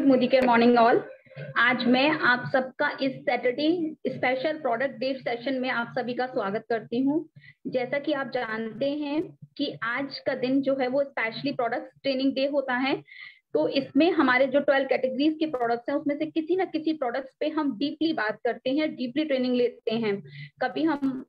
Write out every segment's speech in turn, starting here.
Good Modi के morning all आज मैं आप सबका इस Saturday special product day session में आप सभी का स्वागत करती हूँ। जैसा कि आप जानते हैं कि आज का दिन जो है वो स्पेशली प्रोडक्ट ट्रेनिंग डे होता है। तो इसमें हमारे जो ट्वेल्व कैटेगरीज के प्रोडक्ट्स हैं, उसमें से किसी ना किसी प्रोडक्ट्स पे हम डीपली बात करते हैं डीपली ट्रेनिंग लेते हैं। कभी हम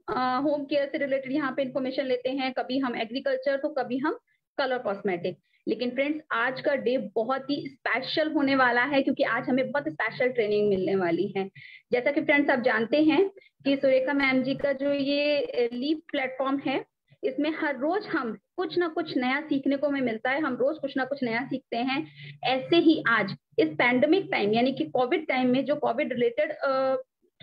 होम केयर से रिलेटेड यहाँ पे इंफॉर्मेशन लेते हैं, कभी हम एग्रीकल्चर तो कभी हम कलर कॉस्मेटिक लेकिन फ्रेंड्स आज का डे बहुत ही स्पेशल होने वाला है क्योंकि आज हमें बहुत स्पेशल ट्रेनिंग मिलने वाली है। जैसा कि फ्रेंड्स आप जानते हैं कि सुरेखा मैम जी का जो ये लीव प्लेटफॉर्म है, इसमें हर रोज हम कुछ ना कुछ नया सीखने को हमें मिलता है। हम रोज कुछ ना कुछ नया सीखते हैं, ऐसे ही आज, इस पैंडमिक टाइम यानी कि कोविड टाइम में जो कोविड रिलेटेड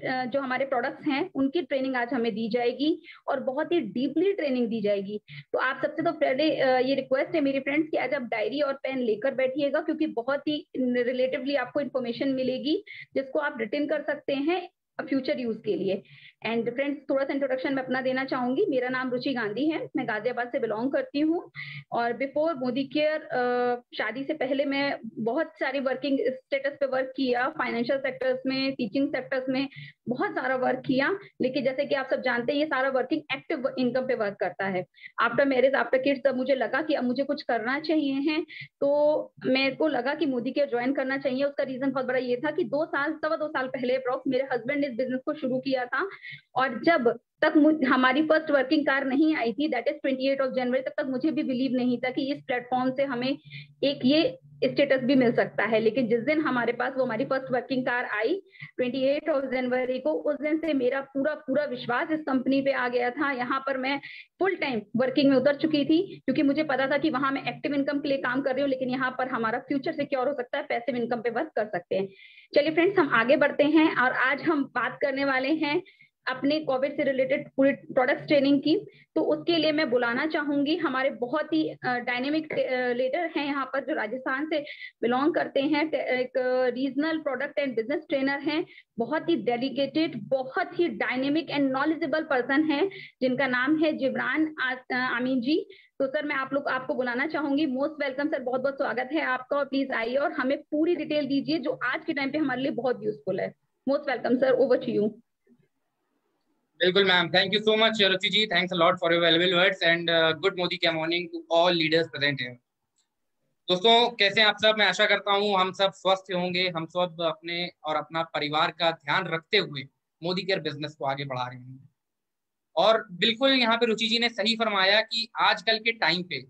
जो हमारे प्रोडक्ट्स हैं, उनकी ट्रेनिंग आज हमें दी जाएगी और बहुत ही डीपली ट्रेनिंग दी जाएगी। तो आप सबसे तो पहले ये रिक्वेस्ट है मेरी फ्रेंड्स कि आज आप डायरी और पेन लेकर बैठिएगा क्योंकि बहुत ही रिलेटिवली आपको इन्फॉर्मेशन मिलेगी जिसको आप रिटर्न कर सकते हैं फ्यूचर यूज़ के लिए। एंड फ्रेंड्स थोड़ा सा इंट्रोडक्शन मैं अपना देना चाहूँगी। मेरा नाम रुचि गांधी है। मैं गाजियाबाद से बिलोंग करती हूँ। और बिफोर मोदी केयर शादी से पहले मैं बहुत सारी वर्किंग स्टेटस पे वर्क किया। फाइनेंशियल सेक्टर्स में टीचिंग सेक्टर्स में बहुत सारा वर्क किया। लेकिन जैसे कि आप सब जानते हैं, ये सारा वर्किंग एक्टिव इनकम पे वर्क करता है। आफ्टर मैरिज आफ्टर किड्स तब मुझे लगा कि अब मुझे कुछ करना चाहिए है। तो मेरे को लगा कि मोदी केयर ज्वाइन करना चाहिए। उसका रीजन बहुत बड़ा ये था कि दो साल, सवा दो साल पहले अप्रॉक्स मेरे हस्बैंड ने इस बिज़नेस को शुरू किया था। और जब तक हमारी फ़र्स्ट वर्किंग कार नहीं आई थी that is twenty eight of January तब तक मुझे भी बिलीव नहीं था कि इस प्लेटफॉर्म से हमें एक ये स्टेटस भी मिल सकता है। लेकिन जिस दिन हमारे पास वो हमारी फ़र्स्ट वर्किंग कार आई 28 ऑफ़ जनवरी को, उस दिन से मेरा पूरा पूरा विश्वास इस कंपनी पे आ गया था। यहाँ पर मैं फुल टाइम वर्किंग में उतर चुकी थी, क्योंकि मुझे पता था कि वहाँ मैं एक्टिव इनकम के लिए काम कर रही हूँ, लेकिन यहाँ पर हमारा फ्यूचर सिक्योर हो सकता है पैसिव इनकम पे वर्क कर सकते हैं। चलिए फ्रेंड्स हम आगे बढ़ते हैं और आज हम बात करने वाले हैं अपने कोविड से रिलेटेड पूरी प्रोडक्ट ट्रेनिंग की तो उसके लिए मैं बुलाना चाहूँगी। हमारे बहुत ही डायनेमिक लीडर हैं यहाँ पर जो राजस्थान से बिलोंग करते हैं। एक regional product and business trainer हैं। बहुत ही डेडिकेटेड बहुत ही डायनेमिक एंड नॉलेजेबल पर्सन है, जिनका नाम है जिब्रान आमीन जी। तो सर, मैं आप लोग, आपको बुलाना चाहूँगी। मोस्ट वेलकम सर बहुत बहुत स्वागत है आपका। प्लीज़ आइए और हमें पूरी डिटेल दीजिए, जो आज के टाइम पे हमारे लिए बहुत यूजफुल है। Most welcome sir over to you बिल्कुल ma'am thank you so much Ruchi ji thanks lot for your valuable words and good Modi क्या morning to all leaders present हैं दोस्तों, कैसे आप सब? मैं आशा करता हूँ हम सब स्वस्थ होंगे। हम सब अपने और अपना परिवार का ध्यान रखते हुए मोदी केयर बिज़नेस को आगे बढ़ा रहे हैं। और बिल्कुल यहाँ पे रुचि जी ने सही फरमाया कि आजकल के टाइम पे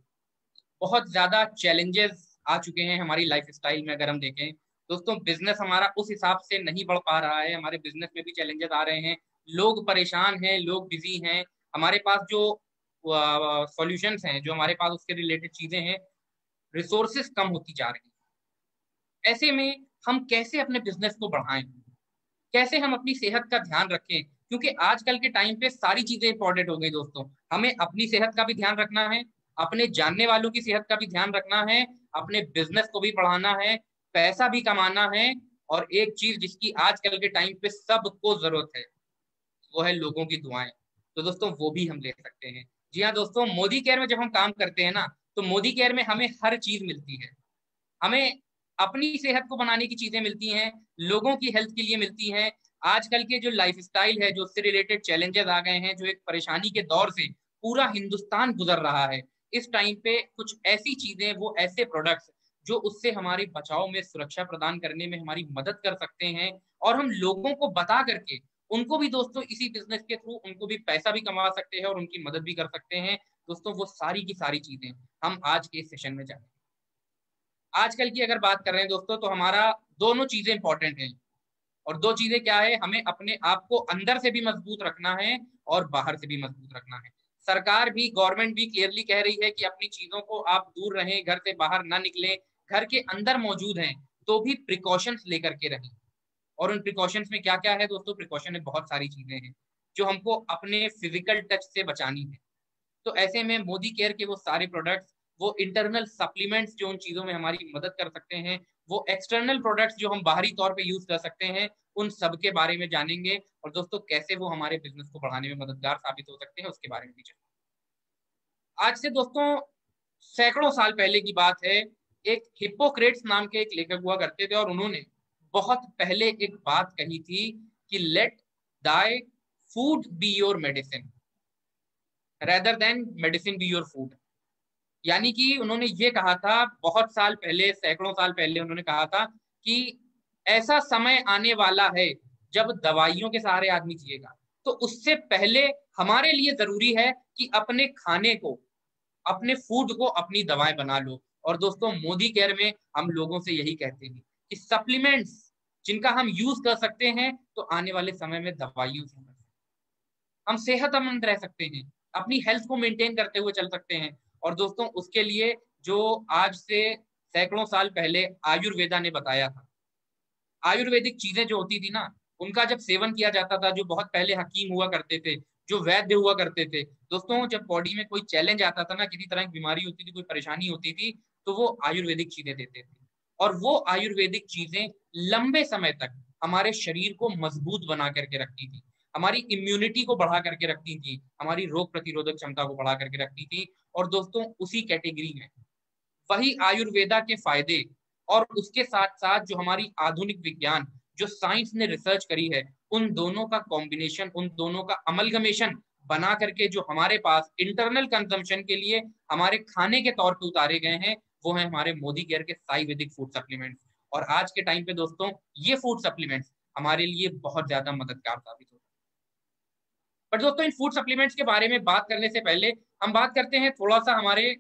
बहुत ज़्यादा चैलेंजेस आ चुके हैं हमारी लाइफ स्टाइल में, अगर हम देखें। दोस्तों बिज़नेस हमारा उस हिसाब से नहीं बढ़ पा रहा है। हमारे बिज़नेस में भी चैलेंजेस आ रहे हैं। लोग परेशान हैं, लोग बिज़ी हैं। हमारे पास जो सॉल्यूशंस हैं, जो हमारे पास उसके रिलेटेड चीज़ें हैं रिसोर्सेस कम होती जा रही हैं। ऐसे में हम कैसे अपने बिज़नेस को बढ़ाएँ? कैसे हम अपनी सेहत का ध्यान रखें? क्योंकि आजकल के टाइम पे सारी चीज़ें इंपॉर्टेंट हो गई दोस्तों। हमें अपनी सेहत का भी ध्यान रखना है, अपने जानने वालों की सेहत का भी ध्यान रखना है, अपने बिज़नेस को भी बढ़ाना है, पैसा भी कमाना है, और एक चीज़ जिसकी आजकल के टाइम पे सबको ज़रूरत है वो है लोगों की दुआएँ। तो दोस्तों, वो भी हम ले सकते हैं। जी हाँ दोस्तों, मोदी केयर में जब हम काम करते हैं ना तो मोदी केयर में हमें हर चीज़ मिलती है। हमें अपनी सेहत को बनाने की चीज़ें मिलती हैं, लोगों की हेल्थ के लिए मिलती हैं। आजकल के जो लाइफ स्टाइल है, जो उससे रिलेटेड चैलेंजेस आ गए हैं, जो एक परेशानी के दौर से पूरा हिंदुस्तान गुजर रहा है, इस टाइम पे कुछ ऐसी चीज़ें, वो ऐसे प्रोडक्ट्स जो उससे हमारे बचाव में, सुरक्षा प्रदान करने में हमारी मदद कर सकते हैं। और हम लोगों को बता करके उनको भी दोस्तों इसी बिज़नेस के थ्रू उनको भी पैसा भी कमा सकते हैं और उनकी मदद भी कर सकते हैं। दोस्तों, वो सारी की सारी चीज़ें हम आज के सेशन में जानेंगे। आजकल की अगर बात कर रहे हैं दोस्तों तो हमारा दोनों चीज़ें इंपॉर्टेंट हैं। और दो चीज़ें क्या है? हमें अपने आप को अंदर से भी मज़बूत रखना है और बाहर से भी मज़बूत रखना है। सरकार भी गवर्नमेंट भी क्लियरली कह रही है कि अपनी चीज़ों को आप दूर रहें, घर से बाहर ना निकलें, घर के अंदर मौजूद हैं तो भी प्रिकॉशंस लेकर के रहें। और उन प्रिकॉशंस में क्या क्या है दोस्तों? प्रिकॉशन में बहुत सारी चीज़ें हैं, जो हमको अपने फ़िज़िकल टच से बचानी है। तो ऐसे में मोदी केयर के वो सारे प्रोडक्ट्स वो इंटरनल सप्लीमेंट्स जो उन चीज़ों में हमारी मदद कर सकते हैं, वो एक्सटर्नल प्रोडक्ट्स जो हम बाहरी तौर पे यूज़ कर सकते हैं, उन सब के बारे में जानेंगे। और दोस्तों, कैसे वो हमारे बिज़नेस को बढ़ाने में मददगार साबित हो सकते हैं, उसके बारे में भी जानेंगे। आज से दोस्तों, सैकड़ों साल पहले की बात है, एक हिपोक्रेट्स नाम के एक लेखक हुआ करते थे और उन्होंने बहुत पहले एक बात कही थी कि let thy food be your medicine rather than medicine be your food यानी कि उन्होंने ये कहा था, बहुत साल पहले, सैकड़ों साल पहले उन्होंने कहा था कि ऐसा समय आने वाला है जब दवाइयों के सहारे आदमी जिएगा। तो उससे पहले हमारे लिए ज़रूरी है कि अपने खाने को, अपने फ़ूड को अपनी दवाएँ बना लो। और दोस्तों, मोदी केयर में हम लोगों से यही कहते हैं। कि सप्लीमेंट्स जिनका हम यूज़ कर सकते हैं तो आने वाले समय में दवाइयों से हम सेहतमंद रह सकते हैं, अपनी हेल्थ को मेंटेन करते हुए चल सकते हैं। और दोस्तों, उसके लिए जो आज से सैकड़ों साल पहले आयुर्वेदा ने बताया था, आयुर्वेदिक चीज़ें जो होती थी ना, उनका जब सेवन किया जाता था, जो बहुत पहले हकीम हुआ करते थे, जो वैद्य हुआ करते थे, दोस्तों, जब बॉडी में कोई चैलेंज आता था ना, किसी तरह की बीमारी होती थी, कोई परेशानी होती थी तो वो आयुर्वेदिक चीज़ें देते थे। और वो आयुर्वेदिक चीज़ें लंबे समय तक हमारे शरीर को मज़बूत बना करके रखती थी, हमारी इम्यूनिटी को बढ़ा करके रखती थी, हमारी रोग प्रतिरोधक क्षमता को बढ़ा करके रखती थी, और दोस्तों उसी कैटेगरी में। वही आयुर्वेदा के फ़ायदे और उसके साथ साथ जो हमारी आधुनिक विज्ञान, जो साइंस ने रिसर्च करी है, उन दोनों का कॉम्बिनेशन उन दोनों का अमलगमेशन बना करके जो हमारे पास इंटरनल कंजम्पशन के लिए हमारे खाने के तौर पे उतारे गए हैं वो है हमारे मोदी केयर के साइवेदिक फ़ूड सप्लीमेंट्स और आज के टाइम पे दोस्तों, ये फ़ूड सप्लीमेंट्स हमारे लिए बहुत ज़्यादा मददगार साबित होते हैं। पर दोस्तों, इन फ़ूड सप्लीमेंट्स के बारे में बात करने से पहले हम बात करते हैं थोड़ा सा हमारे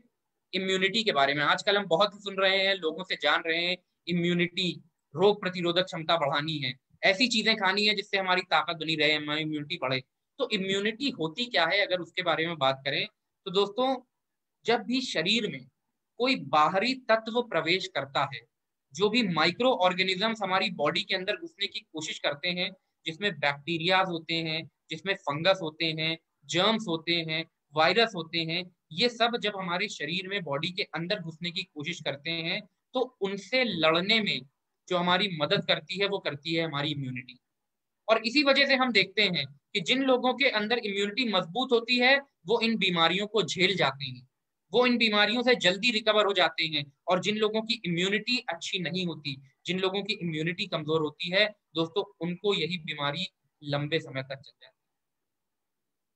इम्यूनिटी के बारे में। आजकल हम बहुत सुन रहे हैं, लोगों से जान रहे हैं इम्यूनिटी रोग प्रतिरोधक क्षमता बढ़ानी है। ऐसी चीज़ें खानी है जिससे हमारी ताकत बनी रहे, हमारी इम्यूनिटी बढ़े। तो इम्यूनिटी होती क्या है? अगर उसके बारे में बात करें तो दोस्तों, जब भी शरीर में कोई बाहरी तत्व प्रवेश करता है, जो भी माइक्रो ऑर्गेनिजम्स हमारी बॉडी के अंदर घुसने की कोशिश करते हैं, जिसमें बैक्टीरियाज होते हैं, जिसमें फंगस होते हैं जर्म्स होते हैं वायरस होते हैं, ये सब जब हमारे शरीर में बॉडी के अंदर घुसने की कोशिश करते हैं तो उनसे लड़ने में जो हमारी मदद करती है, वो करती है हमारी इम्यूनिटी और इसी वजह से हम देखते हैं कि जिन लोगों के अंदर इम्यूनिटी मज़बूत होती है, वो इन बीमारियों को झेल जाते हैं। वो इन बीमारियों से जल्दी रिकवर हो जाते हैं और जिन लोगों की इम्यूनिटी अच्छी नहीं होती, जिन लोगों की इम्यूनिटी कमज़ोर होती है, दोस्तों, उनको यही बीमारी लंबे समय तक चल जाती है।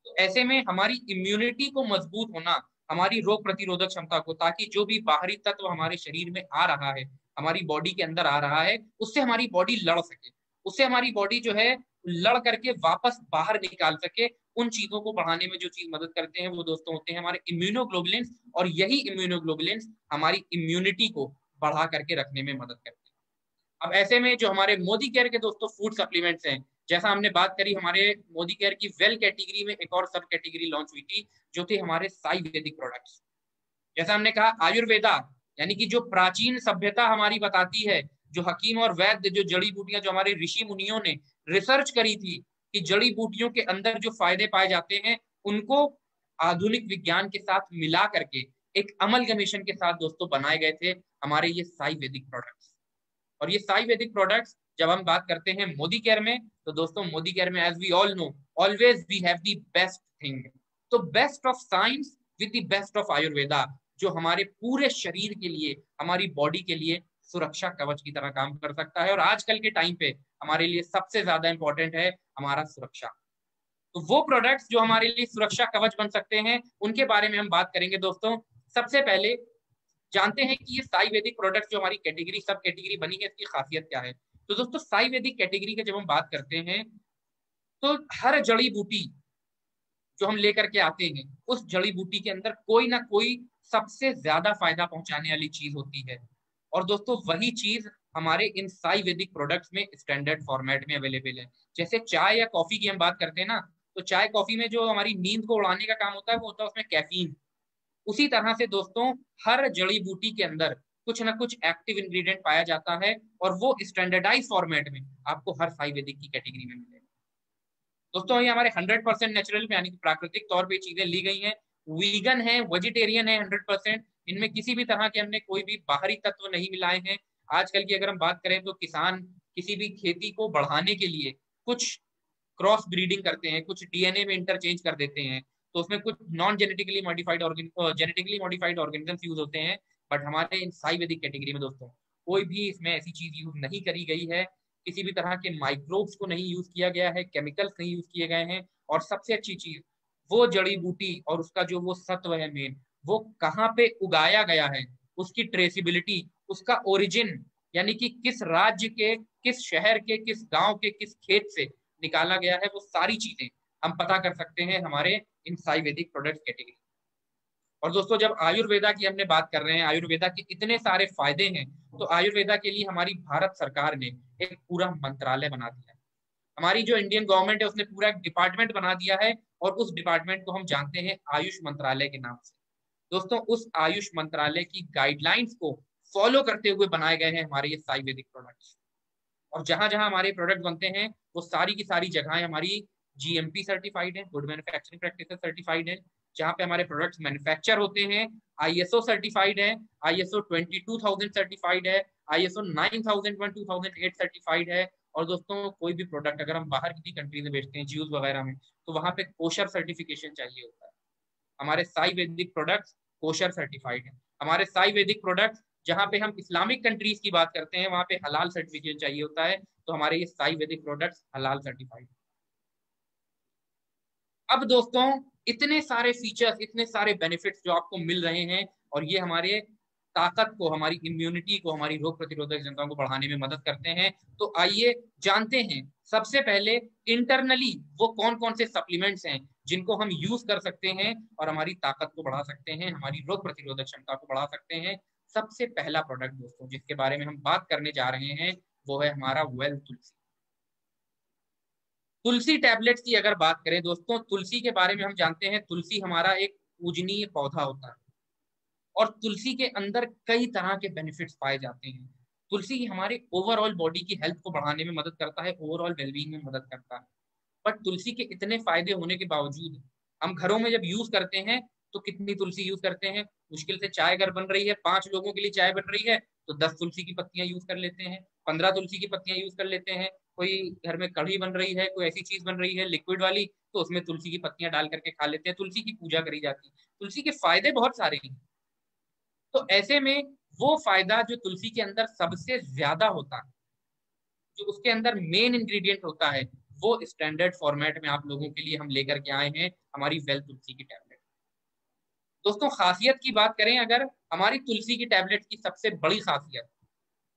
तो ऐसे में हमारी इम्यूनिटी को मज़बूत होना, हमारी रोग प्रतिरोधक क्षमता को, ताकि जो भी बाहरी तत्व हमारे शरीर में आ रहा है, हमारी बॉडी के अंदर आ रहा है, उससे हमारी बॉडी लड़ सके। उससे हमारी बॉडी जो है लड़ करके वापस बाहर निकाल सके, उन चीज़ों को बढ़ाने में जो चीज़ मदद करते हैं, वो दोस्तों होते हैं हमारे इम्यूनोग्लोबुलिन्स और यही इम्यूनोग्लोबुलिन्स हमारी इम्यूनिटी को बढ़ा करके रखने में मदद करते हैं। अब ऐसे में जो हमारे मोदी केयर के दोस्तों फ़ूड सप्लीमेंट्स हैं, जैसा हमने बात करी हमारे मोदी केयर की वेल कैटेगरी में एक और सब कैटेगरी लॉन्च हुई थी, जो थे हमारे साइवेदिक प्रोडक्ट्स जैसा हमने कहा, आयुर्वेदा, यानी कि जो प्राचीन सभ्यता हमारी बताती है जो हकीम और वैद्य, जो जड़ी बूटियाँ, जो हमारे ऋषि मुनियों ने रिसर्च करी थी कि जड़ी बूटियों के अंदर जो फ़ायदे पाए जाते हैं, उनको आधुनिक विज्ञान के साथ मिला करके एक अमलगमेशन के साथ दोस्तों बनाए गए थे हमारे ये साई वैदिक प्रोडक्ट्स और ये साई वैदिक प्रोडक्ट्स जब हम बात करते हैं मोदी केयर में तो दोस्तों मोदी केयर में as we all know always we have the best thing तो best of science with the best of Ayurveda जो हमारे पूरे शरीर के लिए, हमारी बॉडी के लिए सुरक्षा कवच की तरह काम कर सकता है और आजकल के टाइम पे हमारे लिए सबसे ज़्यादा इंपॉर्टेंट है हमारा सुरक्षा। तो वो प्रोडक्ट्स जो हमारे लिए सुरक्षा कवच बन सकते हैं, उनके बारे में हम बात करेंगे दोस्तों। सबसे पहले जानते हैं कि ये साई वैदिक प्रोडक्ट्स जो हमारी कैटेगरी सब कैटेगरी बनी है, इसकी खासियत क्या है? तो दोस्तों साई वैदिक कैटेगरी के जब हम बात करते हैं तो हर जड़ी बूटी जो हम लेकर के आते हैं, उस जड़ी बूटी के अंदर कोई ना कोई सबसे ज़्यादा फ़ायदा पहुँचाने वाली चीज़ होती है। और दोस्तों, वही चीज़ हमारे इन साई वैदिक प्रोडक्ट्स में स्टैंडर्ड फॉर्मेट में अवेलेबल है। जैसे चाय या कॉफ़ी की हम बात करते हैं ना तो चाय कॉफ़ी में जो हमारी नींद को उड़ाने का काम होता है, वो होता है उसमें कैफीन उसी तरह से दोस्तों, हर जड़ी बूटी के अंदर कुछ ना कुछ एक्टिव इंग्रेडिएंट पाया जाता है और वो स्टैंडर्डाइज फॉर्मेट में आपको हर साई वैदिक की कैटेगरी में मिलेगा। दोस्तों, ये हमारे 100 परसेंट नेचुरल यानी कि प्राकृतिक तौर पे चीज़ें ली गई हैं। वीगन है वेजिटेरियन है हंड्रेड परसेंट इनमें किसी भी तरह के हमने कोई भी बाहरी तत्व नहीं मिलाए हैं। आजकल की अगर हम बात करें तो किसान किसी भी खेती को बढ़ाने के लिए कुछ क्रॉस ब्रीडिंग करते हैं, कुछ डीएनए में इंटरचेंज कर देते हैं। तो उसमें कुछ non genetically modified genetically modified organism use होते हैं बट हमारे इन साइवेदिक कैटेगरी में दोस्तों, कोई भी इसमें ऐसी चीज़ यूज़ नहीं करी गई है। किसी भी तरह के माइक्रोब्स को नहीं यूज़ किया गया है केमिकल्स नहीं यूज़ किए गए हैं, और सबसे अच्छी चीज़, वो जड़ी बूटी और उसका जो वो सत्व है मेन वो कहाँ पे उगाया गया है? उसकी ट्रेसिबिलिटी उसका ओरिजिन यानी कि किस राज्य के, किस शहर के, किस गाँव के, किस खेत से निकाला गया है वो सारी चीज़ें हम पता कर सकते हैं हमारे इन साइवेदिक प्रोडक्ट कैटेगरी और दोस्तों, जब आयुर्वेदा की हमने बात कर रहे हैं, आयुर्वेदा के इतने सारे फ़ायदे हैं तो आयुर्वेदा के लिए हमारी भारत सरकार ने एक पूरा मंत्रालय बना दिया हमारी जो इंडियन गवर्नमेंट है, उसने पूरा एक डिपार्टमेंट बना दिया है और उस डिपार्टमेंट को हम जानते हैं आयुष मंत्रालय के नाम से। दोस्तों, उस आयुष मंत्रालय की गाइडलाइंस को फॉलो करते हुए बनाए गए हैं हमारे ये साइवेदिक प्रोडक्ट्स और जहाँ जहाँ हमारे प्रोडक्ट बनते हैं, वो सारी की सारी जगह हमारी जीएमपी सर्टिफाइड है गुड मैन्युफैक्चरिंग प्रैक्टिस सर्टिफाइड है, जहाँ पे हमारे प्रोडक्ट्स मैन्युफैक्चर होते हैं आईएसओ सर्टिफाइड है आईएसओ 22000 सर्टिफाइड है आईएसओ 9001 2008 सर्टिफाइड है। और दोस्तों, कोई भी प्रोडक्ट अगर हम बाहर किसी कंट्री में बेचते हैं जीव वगैरह में तो वहाँ पे कोशर सर्टिफिकेशन चाहिए होता है। हमारे साई वैदिक प्रोडक्ट्स कोशर सर्टिफाइड है। हमारे साई वैदिक प्रोडक्ट जहाँ पे हम इस्लामिक कंट्रीज़ की बात करते हैं, वहाँ पे हलाल सर्टिफिकेशन चाहिए होता है तो हमारे ये साई वैदिक प्रोडक्ट्स हलाल सर्टिफाइड अब दोस्तों, इतने सारे फीचर्स इतने सारे बेनिफिट्स जो आपको मिल रहे हैं, और ये हमारे ताकत को, हमारी इम्यूनिटी को, हमारी रोग प्रतिरोधक क्षमता को बढ़ाने में मदद करते हैं। तो आइए जानते हैं, सबसे पहले इंटरनली वो कौन कौन से सप्लीमेंट्स हैं जिनको हम यूज़ कर सकते हैं और हमारी ताकत को बढ़ा सकते हैं, हमारी रोग प्रतिरोधक क्षमता को बढ़ा सकते हैं। सबसे पहला प्रोडक्ट दोस्तों, जिसके बारे में हम बात करने जा रहे हैं, वो है हमारा वेल तुलसी। तुलसी टैबलेट्स की अगर बात करें दोस्तों, तुलसी के बारे में हम जानते हैं, तुलसी हमारा एक पूजनीय पौधा होता है। और तुलसी के अंदर कई तरह के बेनिफिट्स पाए जाते हैं। तुलसी हमारे ओवरऑल बॉडी की हेल्थ को बढ़ाने में मदद करता है ओवरऑल वेलबींग में मदद करता है। बट तुलसी के इतने फ़ायदे होने के बावजूद, हम घरों में जब यूज़ करते हैं तो कितनी तुलसी यूज़ करते हैं? मुश्किल से चाय अगर बन रही है, पाँच लोगों के लिए चाय बन रही है तो दस तुलसी की पत्तियाँ यूज़ कर लेते हैं, पंद्रह तुलसी की पत्तियाँ यूज़ कर लेते हैं। कोई घर में कढ़ी बन रही है, कोई ऐसी चीज़ बन रही है लिक्विड वाली तो उसमें तुलसी की पत्तियाँ डाल करके खा लेते हैं, तुलसी की पूजा करी जाती है। तुलसी के फ़ायदे बहुत सारे हैं। तो ऐसे में वो फ़ायदा जो तुलसी के अंदर सबसे ज़्यादा होता है, जो उसके अंदर मेन इंग्रेडिएंट होता है, वो स्टैंडर्ड फॉर्मेट में आप लोगों के लिए हम लेकर के आए हैं हमारी वेल तुलसी की टैबलेट दोस्तों, खासियत की बात करें अगर हमारी तुलसी की टैबलेट की सबसे बड़ी खासियत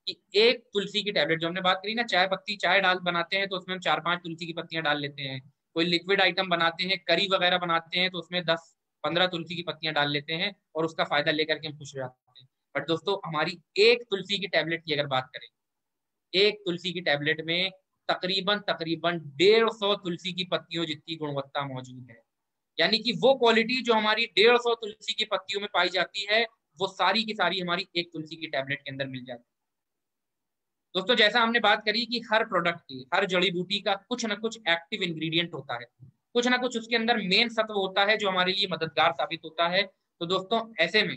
कि एक तुलसी की टैबलेट जो हमने बात करी ना, चाय पत्ती, चाय डाल बनाते हैं तो उसमें हम चार पाँच तुलसी की पत्तियाँ डाल लेते हैं। कोई लिक्विड आइटम बनाते हैं, करी वगैरह बनाते हैं तो उसमें दस पंद्रह तुलसी की पत्तियाँ डाल लेते हैं और उसका फ़ायदा लेकर के हम खुश हो जाते हैं। बट दोस्तों, हमारी एक तुलसी की टैबलेट की अगर बात करें, एक तुलसी की टैबलेट में तकरीबन तकरीबन डेढ़ सौ तुलसी की पत्तियों जितनी गुणवत्ता मौजूद है। यानी कि वो क्वालिटी जो हमारी डेढ़ सौ तुलसी की पत्तियों में पाई जाती है, वो सारी की सारी हमारी एक तुलसी की टैबलेट के अंदर मिल जाती है। दोस्तों, जैसा हमने बात करी कि हर प्रोडक्ट की, हर जड़ी बूटी का कुछ ना कुछ एक्टिव इंग्रेडिएंट होता है। कुछ ना कुछ उसके अंदर मेन सत्व होता है जो हमारे लिए मददगार साबित होता है। तो दोस्तों, ऐसे में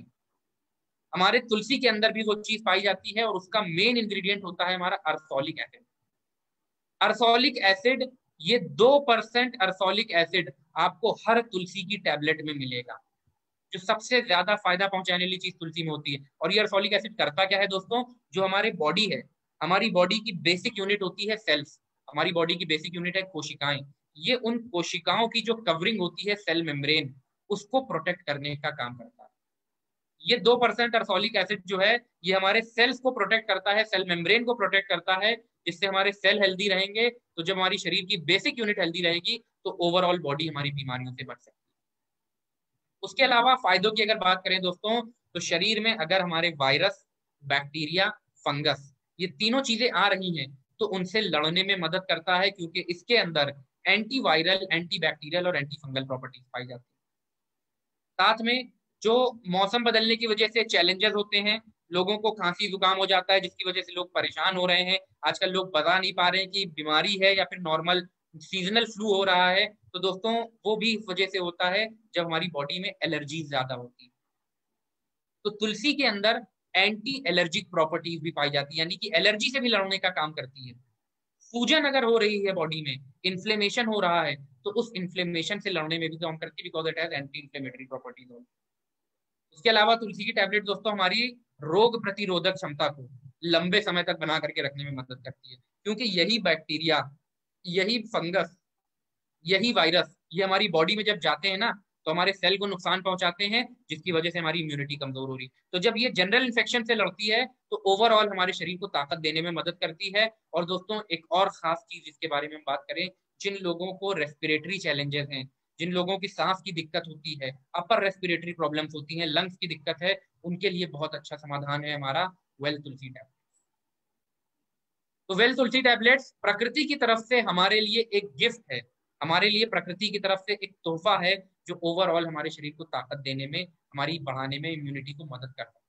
हमारे तुलसी के अंदर भी वो चीज़ पाई जाती है और उसका मेन इंग्रेडिएंट होता है हमारा अर्सोलिक एसिड अर्सोलिक एसिड ये दो परसेंट अर्सोलिक एसिड आपको हर तुलसी की टैबलेट में मिलेगा, जो सबसे ज़्यादा फ़ायदा पहुँचाने वाली चीज़ तुलसी में होती है। और ये अर्सोलिक एसिड करता क्या है दोस्तों? जो हमारे बॉडी है, हमारी बॉडी की बेसिक यूनिट होती है सेल्स हमारी बॉडी की बेसिक यूनिट है कोशिकाएँ। ये उन कोशिकाओं की जो कवरिंग होती है सेल मेम्ब्रेन उसको प्रोटेक्ट करने का काम करता है। ये दो परसेंट अर्सोलिक एसिड जो है, ये हमारे सेल्स को प्रोटेक्ट करता है सेल मेम्ब्रेन को प्रोटेक्ट करता है जिससे हमारे सेल हेल्दी रहेंगे। तो जब हमारी शरीर की बेसिक यूनिट हेल्दी रहेगी तो ओवरऑल बॉडी हमारी बीमारियों से बच सकती है। उसके अलावा फायदों की अगर बात करें दोस्तों तो शरीर में अगर हमारे वायरस बैक्टीरिया फंगस ये तीनों चीज़ें आ रही हैं तो उनसे लड़ने में मदद करता है, क्योंकि इसके अंदर एंटी वायरल एंटी बैक्टीरियल और एंटी फंगल प्रॉपर्टीज़ पाई जाती है। साथ में जो मौसम बदलने की वजह से चैलेंजेस होते हैं, लोगों को खांसी जुकाम हो जाता है, जिसकी वजह से लोग परेशान हो रहे हैं। आजकल लोग बता नहीं पा रहे हैं कि बीमारी है या फिर नॉर्मल सीजनल फ्लू हो रहा है। तो दोस्तों, वो भी इस वजह से होता है जब हमारी बॉडी में एलर्जी ज़्यादा होती है। तो तुलसी के अंदर एंटी एलर्जिक प्रॉपर्टीज़ भी पाई जाती है, यानी कि एलर्जी से भी लड़ने का काम करती है। सूजन अगर हो रही है बॉडी में इन्फ्लेमेशन हो रहा है तो उस इन्फ्लेमेशन से लड़ने में भी काम करती है because it has anti inflammatory properties उसके अलावा तुलसी की टैबलेट दोस्तों हमारी रोग प्रतिरोधक क्षमता को लंबे समय तक बना करके रखने में मदद करती है। क्योंकि यही बैक्टीरिया यही फंगस यही वायरस ये हमारी बॉडी में जब जाते हैं ना तो हमारे सेल को नुकसान पहुंचाते हैं, जिसकी वजह से हमारी इम्यूनिटी कमज़ोर हो रही। तो जब ये जनरल इन्फेक्शन से लड़ती है तो ओवरऑल हमारे शरीर को ताकत देने में मदद करती है। और दोस्तों, एक और खास चीज़ जिसके बारे में हम बात करें, जिन लोगों को रेस्पिरेटरी चैलेंजेस हैं, जिन लोगों की सांस की दिक्कत होती है अपर रेस्पिरेटरी प्रॉब्लम्स होती हैं लंग्स की दिक्कत है, उनके लिए बहुत अच्छा समाधान है हमारा वेल तुलसी टैबलेट तो वेल तुलसी टैबलेट्स प्रकृति की तरफ़ से हमारे लिए एक गिफ्ट है। हमारे लिए प्रकृति की तरफ़ से एक तोहफा है जो ओवरऑल हमारे शरीर को ताकत देने में, हमारी बढ़ाने में इम्यूनिटी को मदद करता है।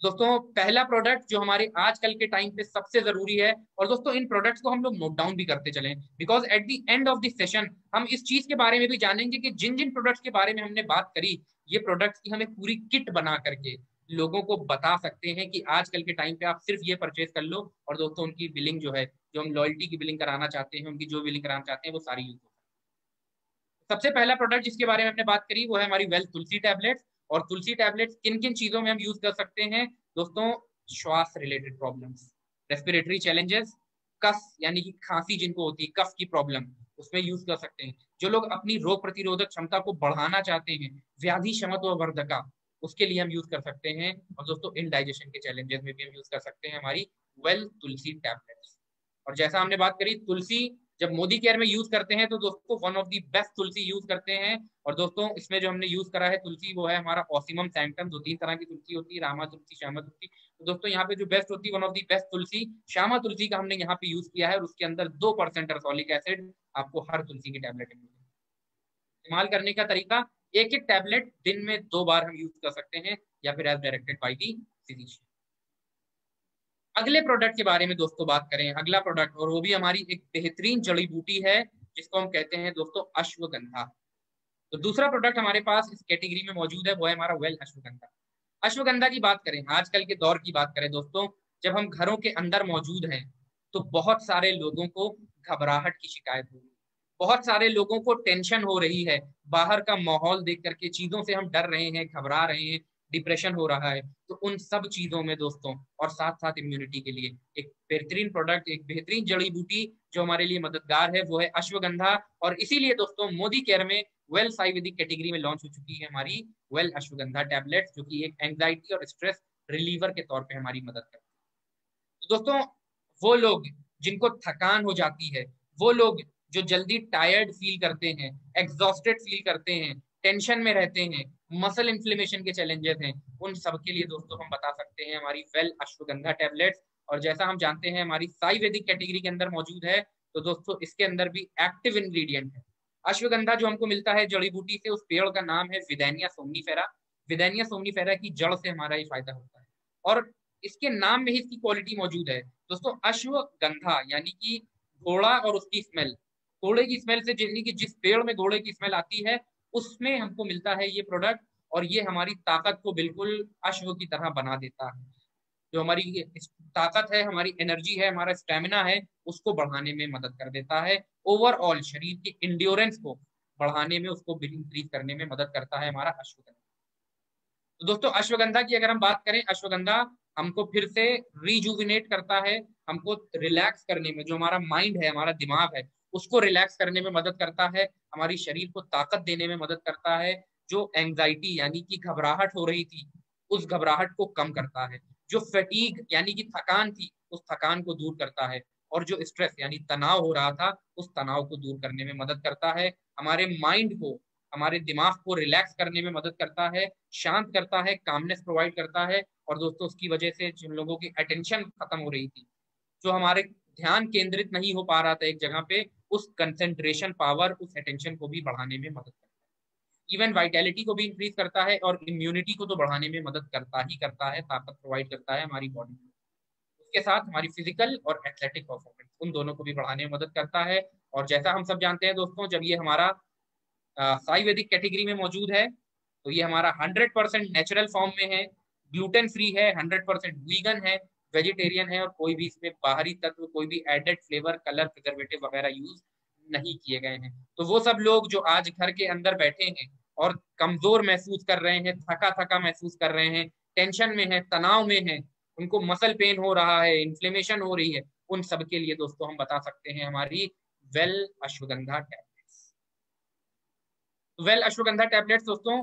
दोस्तों, पहला प्रोडक्ट जो हमारे आजकल के टाइम पे सबसे ज़रूरी है, और दोस्तों, इन प्रोडक्ट्स को हम लोग नोट डाउन भी करते चले because at the end of the session हम इस चीज़ के बारे में भी जानेंगे कि जिन जिन प्रोडक्ट्स के बारे में हमने बात करी, ये प्रोडक्ट्स की हमें पूरी किट बना करके लोगों को बता सकते हैं कि आजकल के टाइम पे आप सिर्फ़ ये परचेज कर लो, और दोस्तों, उनकी बिलिंग जो है, जो हम लॉयल्टी की बिलिंग कराना चाहते हैं, उनकी जो बिलिंग कराना चाहते हैं, वो सारी यूज़ सबसे पहला प्रोडक्ट जिसके बारे में हमने बात करी, वो है हमारी वेल तुलसी टैबलेट्स और तुलसी टैबलेट्स किन किन चीज़ों में हम यूज़ कर सकते हैं? दोस्तों, श्वास related problems respiratory challenges cough, यानी कि खांसी जिनको होती है, कफ की प्रॉब्लम उसमें यूज़ कर सकते हैं। जो लोग अपनी रोग प्रतिरोधक क्षमता को बढ़ाना चाहते हैं, व्याधि क्षमत्व वर्धका उसके लिए हम यूज़ कर सकते हैं। और दोस्तों इनडाइजेशन के चैलेंजेस में भी हम यूज़ कर सकते हैं हमारी वेल तुलसी टैबलेट्स और जैसा हमने बात करी, तुलसी जब मोदी केयर में यूज़ करते हैं तो दोस्तों one of the best tulsi use करते हैं। और दोस्तों, इसमें जो हमने यूज़ करा है तुलसी, वो है हमारा ऑसिमम सैंक्टम दो तीन तरह की तुलसी होती है, रामा तुलसी, श्यामा तुलसी। तो दोस्तों, यहाँ पे जो बेस्ट होती है one of the best tulsi, Shyama tulsi का हमने यहाँ पे यूज़ किया है, और उसके अंदर दो परसेंट एसिड आपको हर तुलसी की टैबलेट में इस्तेमाल करने का तरीका, एक एक टैबलेट दिन में दो बार हम यूज़ कर सकते हैं, या फिर as directed by the physician अगले प्रोडक्ट के बारे में दोस्तों बात करें, अगला प्रोडक्ट और वो भी हमारी एक बेहतरीन जड़ी बूटी है, जिसको हम कहते हैं दोस्तों अश्वगंधा। तो दूसरा प्रोडक्ट हमारे पास इस कैटेगरी में मौजूद है, वो है हमारा वेल अश्वगंधा। अश्वगंधा की बात करें, आजकल के दौर की बात करें दोस्तों, जब हम घरों के अंदर मौजूद हैं तो बहुत सारे लोगों को घबराहट की शिकायत हो रही बहुत सारे लोगों को टेंशन हो रही है, बाहर का माहौल देख करके चीज़ों से हम डर रहे हैं, घबरा रहे हैं डिप्रेशन हो रहा है तो उन सब चीज़ों में दोस्तों, और साथ साथ इम्यूनिटी के लिए, एक बेहतरीन प्रोडक्ट एक बेहतरीन जड़ी बूटी जो हमारे लिए मददगार है, वो है अश्वगंधा। और इसीलिए दोस्तों, मोदी केयर में वेल आयुर्वेदिक कैटेगरी में लॉन्च हो चुकी है हमारी वेल अश्वगंधा टैबलेट जो कि एक एंग्जाइटी और स्ट्रेस रिलीवर के तौर पर हमारी मदद करती है। तो दोस्तों, वो लोग जिनको थकान हो जाती है, वो लोग जो जल्दी टायर्ड फील करते हैं एग्जॉस्टेड फील करते हैं टेंशन में रहते हैं मसल इन्फ्लेमेशन के चैलेंजेस हैं। उन सब के लिए दोस्तों हम बता सकते हैं हमारी वेल अश्वगंधा टेबलेट्स और जैसा हम जानते हैं हमारी साई वैदिक कैटेगरी के अंदर मौजूद है तो दोस्तों इसके अंदर भी एक्टिव इंग्रेडिएंट है। अश्वगंधा जो हमको मिलता है जड़ी बूटी से, उस पेड़ का नाम है विदैनिया सोमनीफेरा। विदैनिया सोमनीफेरा की जड़ से हमारा ये फ़ायदा होता है। और इसके नाम में ही इसकी क्वालिटी मौजूद है। दोस्तों अश्वगंधा, यानी कि घोड़ा और उसकी स्मेल घोड़े की स्मेल से यानी कि जिस पेड़ में घोड़े की स्मेल आती है उसमें हमको मिलता है ये प्रोडक्ट और ये हमारी ताकत को बिल्कुल अश्व की तरह बना देता है। जो हमारी ताकत है, हमारी एनर्जी है, हमारा स्टेमिना है, उसको बढ़ाने में मदद कर देता है। ओवरऑल शरीर की इंड्योरेंस को बढ़ाने में, उसको इंक्रीज करने में मदद करता है हमारा अश्वगंधा। तो दोस्तों, अश्वगंधा की अगर हम बात करें, अश्वगंधा हमको फिर से रिजुविनेट करता है, हमको रिलैक्स करने में, जो हमारा माइंड है, हमारा दिमाग है उसको रिलैक्स करने में मदद करता है, हमारी शरीर को ताकत देने में मदद करता है, जो एंजाइटी यानी कि घबराहट हो रही थी, उस घबराहट को कम करता है। जो फटीग यानी कि थकान थी, उस थकान को दूर करता है। और जो स्ट्रेस यानी तनाव हो रहा था, उस तनाव को दूर करने में मदद करता है। हमारे माइंड को, हमारे दिमाग को रिलैक्स करने में मदद करता है, शांत करता है कामनेस प्रोवाइड करता है। और दोस्तों, उसकी वजह से जिन लोगों की अटेंशन खत्म हो रही थी, जो हमारे ध्यान केंद्रित नहीं हो पा रहा था एक जगह पे उस कंसेंट्रेशन पावर उस अटेंशन को भी बढ़ाने में मदद करता है। इवन वाइटेलिटी को भी इंक्रीज करता है और इम्यूनिटी को तो बढ़ाने में मदद करता ही करता है, ताकत प्रोवाइड करता है हमारी बॉडी में। उसके साथ हमारी फ़िज़िकल और एथलेटिक परफॉर्मेंस उन दोनों को भी बढ़ाने में मदद करता है। और जैसा हम सब जानते हैं दोस्तों, जब ये हमारा साई कैटेगरी में मौजूद है तो ये हमारा हंड्रेड नेचुरल फॉर्म में है ग्लूटेन फ्री है हंड्रेड परसेंट वीगन है वेजिटेरियन है और कोई भी इसमें बाहरी तत्व, कोई भी एडेड फ्लेवर कलर प्रिजर्वेटिव वगैरह यूज़ नहीं किए गए हैं। तो वो सब लोग जो आज घर के अंदर बैठे हैं और कमज़ोर महसूस कर रहे हैं थका थका महसूस कर रहे हैं टेंशन में है, तनाव में है, उनको मसल पेन हो रहा है इन्फ्लेमेशन हो रही है, उन सब के लिए दोस्तों हम बता सकते हैं हमारी well ashwagandha tablets well ashwagandha tablets दोस्तों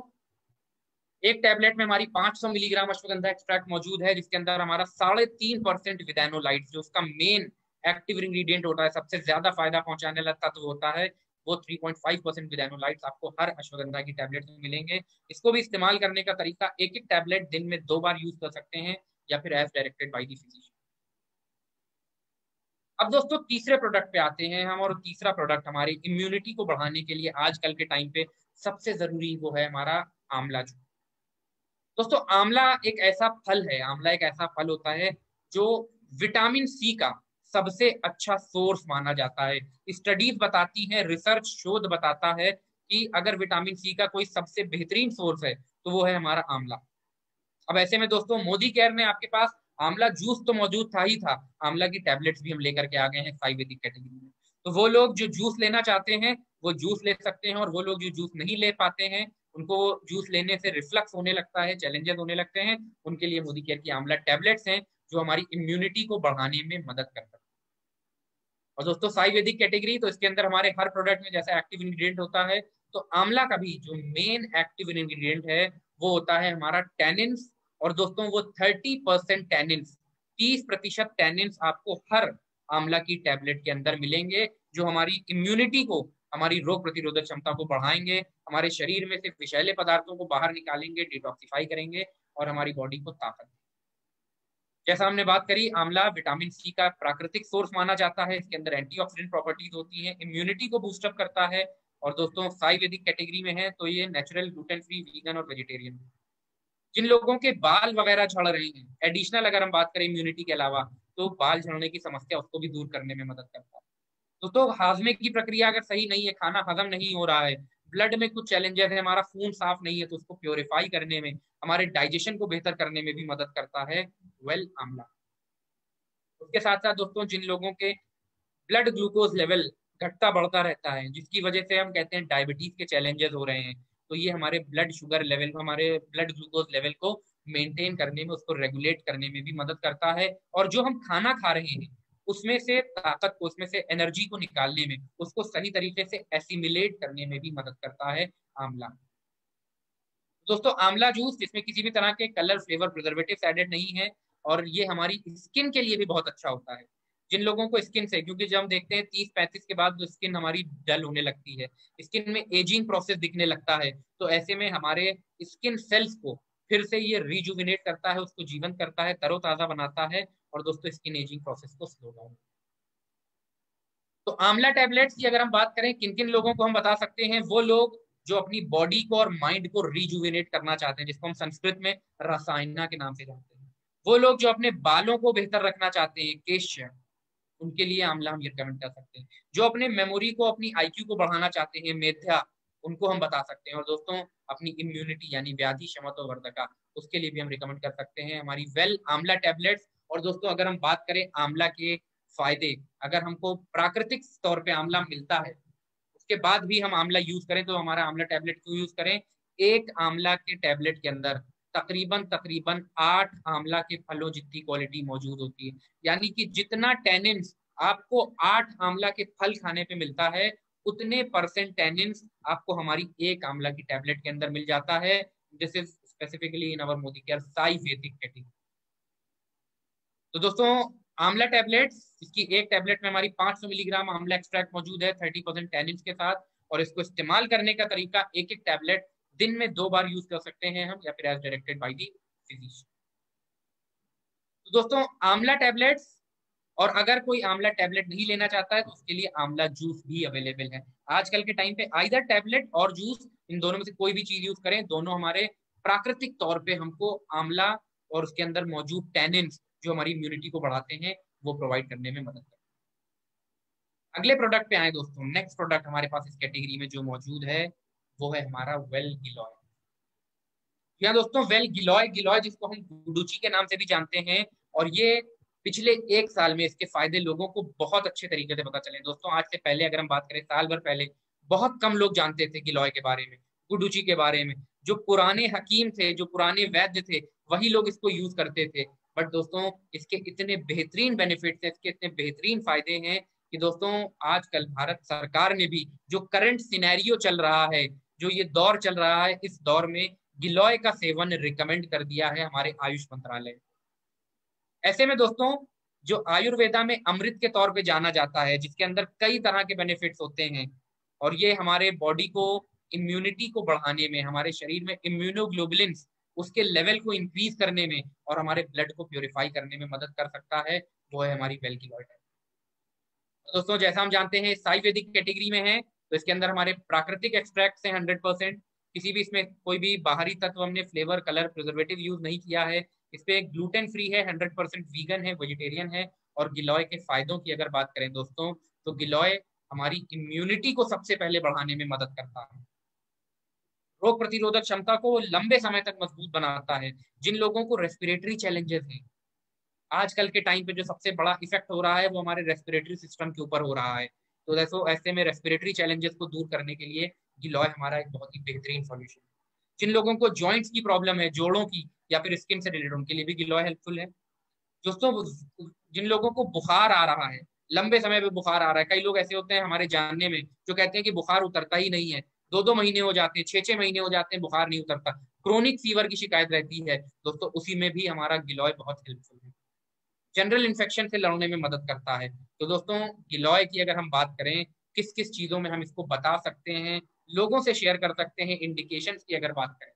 एक टैबलेट में हमारी 500 मिलीग्राम अश्वगंधा एक्सट्रैक्ट मौजूद है, जिसके अंदर हमारा साढ़े तीन परसेंट विदानोलाइट जो उसका मेन एक्टिव इंग्रेडिएंट होता है, सबसे ज़्यादा फ़ायदा पहुँचाने वाला तत्व होता है, वो 3.5 परसेंट विदानोलाइट्स आपको हर अश्वगंधा की टैबलेट में मिलेंगे। इसको भी इस्तेमाल करने का तरीका एक एक टैबलेट दिन में दो बार यूज़ कर सकते हैं, या फिर as directed by the physician अब दोस्तों, तीसरे प्रोडक्ट पे आते हैं हम, और तीसरा प्रोडक्ट हमारी इम्यूनिटी को बढ़ाने के लिए आजकल के टाइम पे सबसे ज़रूरी वो है हमारा आंवला जूस दोस्तों, आंवला एक ऐसा फल है, आंवला एक ऐसा फल होता है जो विटामिन सी का सबसे अच्छा सोर्स माना जाता है। स्टडीज़ बताती हैं रिसर्च शोध बताता है कि अगर विटामिन सी का कोई सबसे बेहतरीन सोर्स है तो वो है हमारा आंवला। अब ऐसे में दोस्तों, मोदी केयर में आपके पास आंवला जूस तो मौजूद था ही था, आंवला की टैबलेट्स भी हम लेकर के आ गए हैं आयुर्वेदिक कैटेगरी में। तो वो लोग जो जूस लेना चाहते हैं, वो जूस ले सकते हैं और वो लोग जो जूस नहीं ले पाते हैं उनको जूस लेने से रिफ्लक्स होने लगता है, चैलेंजेस होने लगते हैं। उनके लिए मोदी केयर की आंवला टैबलेट्स हैं, जो हमारी इम्यूनिटी को बढ़ाने में मदद कर सकते हैं। और दोस्तों साइवेदिक कैटेगरी तो इसके अंदर हमारे हर प्रोडक्ट में जैसा एक्टिव इंग्रेडिएंट होता है तो आंवला का भी जो मेन एक्टिव इंग्रेडिएंट है, वो होता है हमारा टेनिन्स और दोस्तों, वो थर्टी परसेंट टेनिन्स तीस प्रतिशत आपको हर आंवला की टैबलेट के अंदर मिलेंगे, जो हमारी इम्यूनिटी को हमारी रोग प्रतिरोधक क्षमता को बढ़ाएँगे, हमारे शरीर में से विषैले पदार्थों को बाहर निकालेंगे डिटॉक्सिफाई करेंगे और हमारी बॉडी को ताकत जैसा हमने बात करी, आंवला विटामिन सी का प्राकृतिक सोर्स माना जाता है, इसके अंदर एंटीऑक्सीडेंट प्रॉपर्टीज़ होती हैं इम्यूनिटी को बूस्टअप करता है और दोस्तों साइवेदिक कैटेगरी में है तो ये नेचुरल ग्लूटेन फ्री वीगन और वेजिटेरियन जिन लोगों के बाल वगैरह झड़ रहे हैं एडिशनल अगर हम बात करें इम्यूनिटी के अलावा तो बाल झड़ने की समस्या उसको भी दूर करने में मदद करता है। दोस्तों हाजमे की प्रक्रिया अगर सही नहीं है, खाना हजम नहीं हो रहा है ब्लड में कुछ चैलेंजेस है, हमारा खून साफ़ नहीं है तो उसको प्योरीफाई करने में, हमारे डाइजेशन को बेहतर करने में भी मदद करता है वेल आमला उसके साथ साथ दोस्तों, जिन लोगों के ब्लड ग्लूकोज लेवल घटता बढ़ता रहता है, जिसकी वजह से हम कहते हैं डायबिटीज़ के चैलेंजेस हो रहे हैं तो ये हमारे ब्लड शुगर लेवल को हमारे ब्लड ग्लूकोज लेवल को मेंटेन करने में, उसको रेगुलेट करने में भी मदद करता है। और जो हम खाना खा रहे हैं उसमें से ताकत को उसमें से एनर्जी को निकालने में, उसको सही तरीके से एसिमिलेट करने में भी मदद करता है आंवला। दोस्तों, आंवला जूस जिसमें किसी भी तरह के कलर फ्लेवर प्रिजर्वेटिव एडेड नहीं है, और ये हमारी स्किन के लिए भी बहुत अच्छा होता है। जिन लोगों को स्किन से, क्योंकि जब हम देखते हैं, तीस पैंतीस के बाद स्किन हमारी डल होने लगती है। स्किन में एजिंग प्रोसेस दिखने लगता है तो ऐसे में हमारे स्किन सेल्स को फिर से ये रिजुविनेट करता है, उसको जीवन करता है, तरोताजा बनाता है और दोस्तों स्किन एजिंग प्रोसेस को स्लो डाउन तो आंवला टैबलेट्स की अगर हम बात करें किन किन लोगों को हम बता सकते हैं? वो लोग जो अपनी बॉडी को और माइंड को रिजुविनेट करना चाहते हैं, जिसको हम संस्कृत में रसायना के नाम से जानते हैं। वो लोग जो अपने बालों को बेहतर रखना चाहते हैं केश उनके लिए आंवला हम रिकमेंड कर सकते हैं। जो अपने मेमोरी को, अपनी आईक्यू को बढ़ाना चाहते हैं, मेध्या, उनको हम बता सकते हैं। और दोस्तों, अपनी इम्यूनिटी यानी व्याधि क्षमता वर्धका, उसके लिए भी हम रिकमेंड कर सकते हैं। हमारी वेल आंवला टैबलेट्स और दोस्तों, अगर हम बात करें आंवला के फ़ायदे, अगर हमको प्राकृतिक तौर पे आंवला मिलता है, उसके बाद भी हम आंवला यूज़ करें तो हमारा आंवला टैबलेट क्यों यूज़ करें? एक आंवला के टैबलेट के अंदर तकरीबन तकरीबन आठ आंवला के फलों जितनी क्वालिटी मौजूद होती है। यानी कि जितना टेनिन्स आपको आठ आंवला के फल खाने पे मिलता है, उतने परसेंट टेनिन्स आपको हमारी एक आंवला की टैबलेट के अंदर मिल जाता है। This is specifically in our Modi care Vedic category तो दोस्तों, आंवला टैबलेट्स इसकी एक टैबलेट में हमारी 500 मिलीग्राम आंवला एक्सट्रैक्ट मौजूद है 30 परसेंट के साथ, और इसको इस्तेमाल करने का तरीका एक एक टैबलेट दिन में दो बार यूज़ कर सकते हैं हम, या फिर as directed by the physician तो दोस्तों, आंवला टैबलेट्स और अगर कोई आंवला टैबलेट नहीं लेना चाहता है तो उसके लिए आंवला जूस भी अवेलेबल है। आजकल के टाइम पे आइदर टैबलेट और जूस इन दोनों में से कोई भी चीज़ यूज़ करें, दोनों हमारे प्राकृतिक तौर पे हमको आंवला और उसके अंदर मौजूद टेनिन्स जो हमारी इम्यूनिटी को बढ़ाते हैं, वो प्रोवाइड करने में मदद करते हैं। अगले प्रोडक्ट पे आए दोस्तों नेक्स्ट प्रोडक्ट हमारे पास इस कैटेगरी में जो मौजूद है, वो है हमारा वेल गिलॉय यहाँ दोस्तों वेल गिलॉय गिलॉय जिसको हम गुडुची के नाम से भी जानते हैं, और ये पिछले एक साल में इसके फ़ायदे लोगों को बहुत अच्छे तरीके से पता चले। दोस्तों, आज से पहले अगर हम बात करें, साल भर पहले, बहुत कम लोग जानते थे गिलॉय के बारे में गुडुची के बारे में। जो पुराने हकीम थे, जो पुराने वैद्य थे, वही लोग इसको यूज़ करते थे। बट दोस्तों, इसके इतने बेहतरीन बेनिफिट है, इसके इतने बेहतरीन फ़ायदे हैं कि दोस्तों, आजकल भारत सरकार ने भी जो करंट सिनेरियो चल रहा है, जो ये दौर चल रहा है, इस दौर में गिलोय का सेवन रिकमेंड कर दिया है हमारे आयुष मंत्रालय। ऐसे में दोस्तों, जो आयुर्वेदा में अमृत के तौर पे जाना जाता है, जिसके अंदर कई तरह के बेनिफिट्स होते हैं, और ये हमारे बॉडी को इम्यूनिटी को बढ़ाने में, हमारे शरीर में इम्यूनोग्लोबुलिन उसके लेवल को इंक्रीज करने में और हमारे ब्लड को प्योरीफाई करने में मदद कर सकता है, वो है हमारी वेलकिलॉइड दोस्तों, जैसा हम जानते हैं साइवेदिक कैटेगरी में है तो इसके अंदर हमारे प्राकृतिक एक्सट्रैक्ट से हंड्रेड परसेंट किसी भी इसमें कोई भी बाहरी तत्व हमने फ्लेवर कलर प्रिजर्वेटिव यूज़ नहीं किया है। इस पे ग्लूटेन फ्री है हंड्रेड परसेंट वीगन है वेजिटेरियन है। और गिलोय के फायदों की अगर बात करें दोस्तों तो गिलोय हमारी इम्यूनिटी को सबसे पहले बढ़ाने में मदद करता है। रोग प्रतिरोधक क्षमता को लंबे समय तक मज़बूत बनाता है। जिन लोगों को रेस्पिरेटरी चैलेंजेस हैं, आजकल के टाइम पे जो सबसे बड़ा इफ़ेक्ट हो रहा है, वो हमारे रेस्पिरेटरी सिस्टम के ऊपर हो रहा है। तो देखो ऐसे में रेस्पिरेटरी चैलेंजेस को दूर करने के लिए गिलॉय हमारा एक बहुत ही बेहतरीन सॉल्यूशन है। जिन लोगों को जॉइंट्स की प्रॉब्लम है, जोड़ों की, या फिर स्किन से रिलेटेड उनके लिए भी गिलॉय हेल्पफुल है। दोस्तों जिन लोगों को बुखार आ रहा है, लंबे समय पे बुखार आ रहा है, कई लोग ऐसे होते हैं हमारे जानने में, जो कहते हैं कि बुखार उतरता ही नहीं है। दो दो महीने हो जाते हैं छह छह महीने हो जाते हैं, बुखार नहीं उतरता। क्रोनिक फीवर की शिकायत रहती है। दोस्तों, उसी में भी हमारा गिलोय बहुत हेल्पफुल है। जनरल इन्फेक्शन से लड़ने में मदद करता है। तो दोस्तों, गिलोय की अगर हम बात करें किस किस चीज़ों में हम इसको बता सकते हैं, लोगों से शेयर कर सकते हैं इंडिकेशन की अगर बात करें।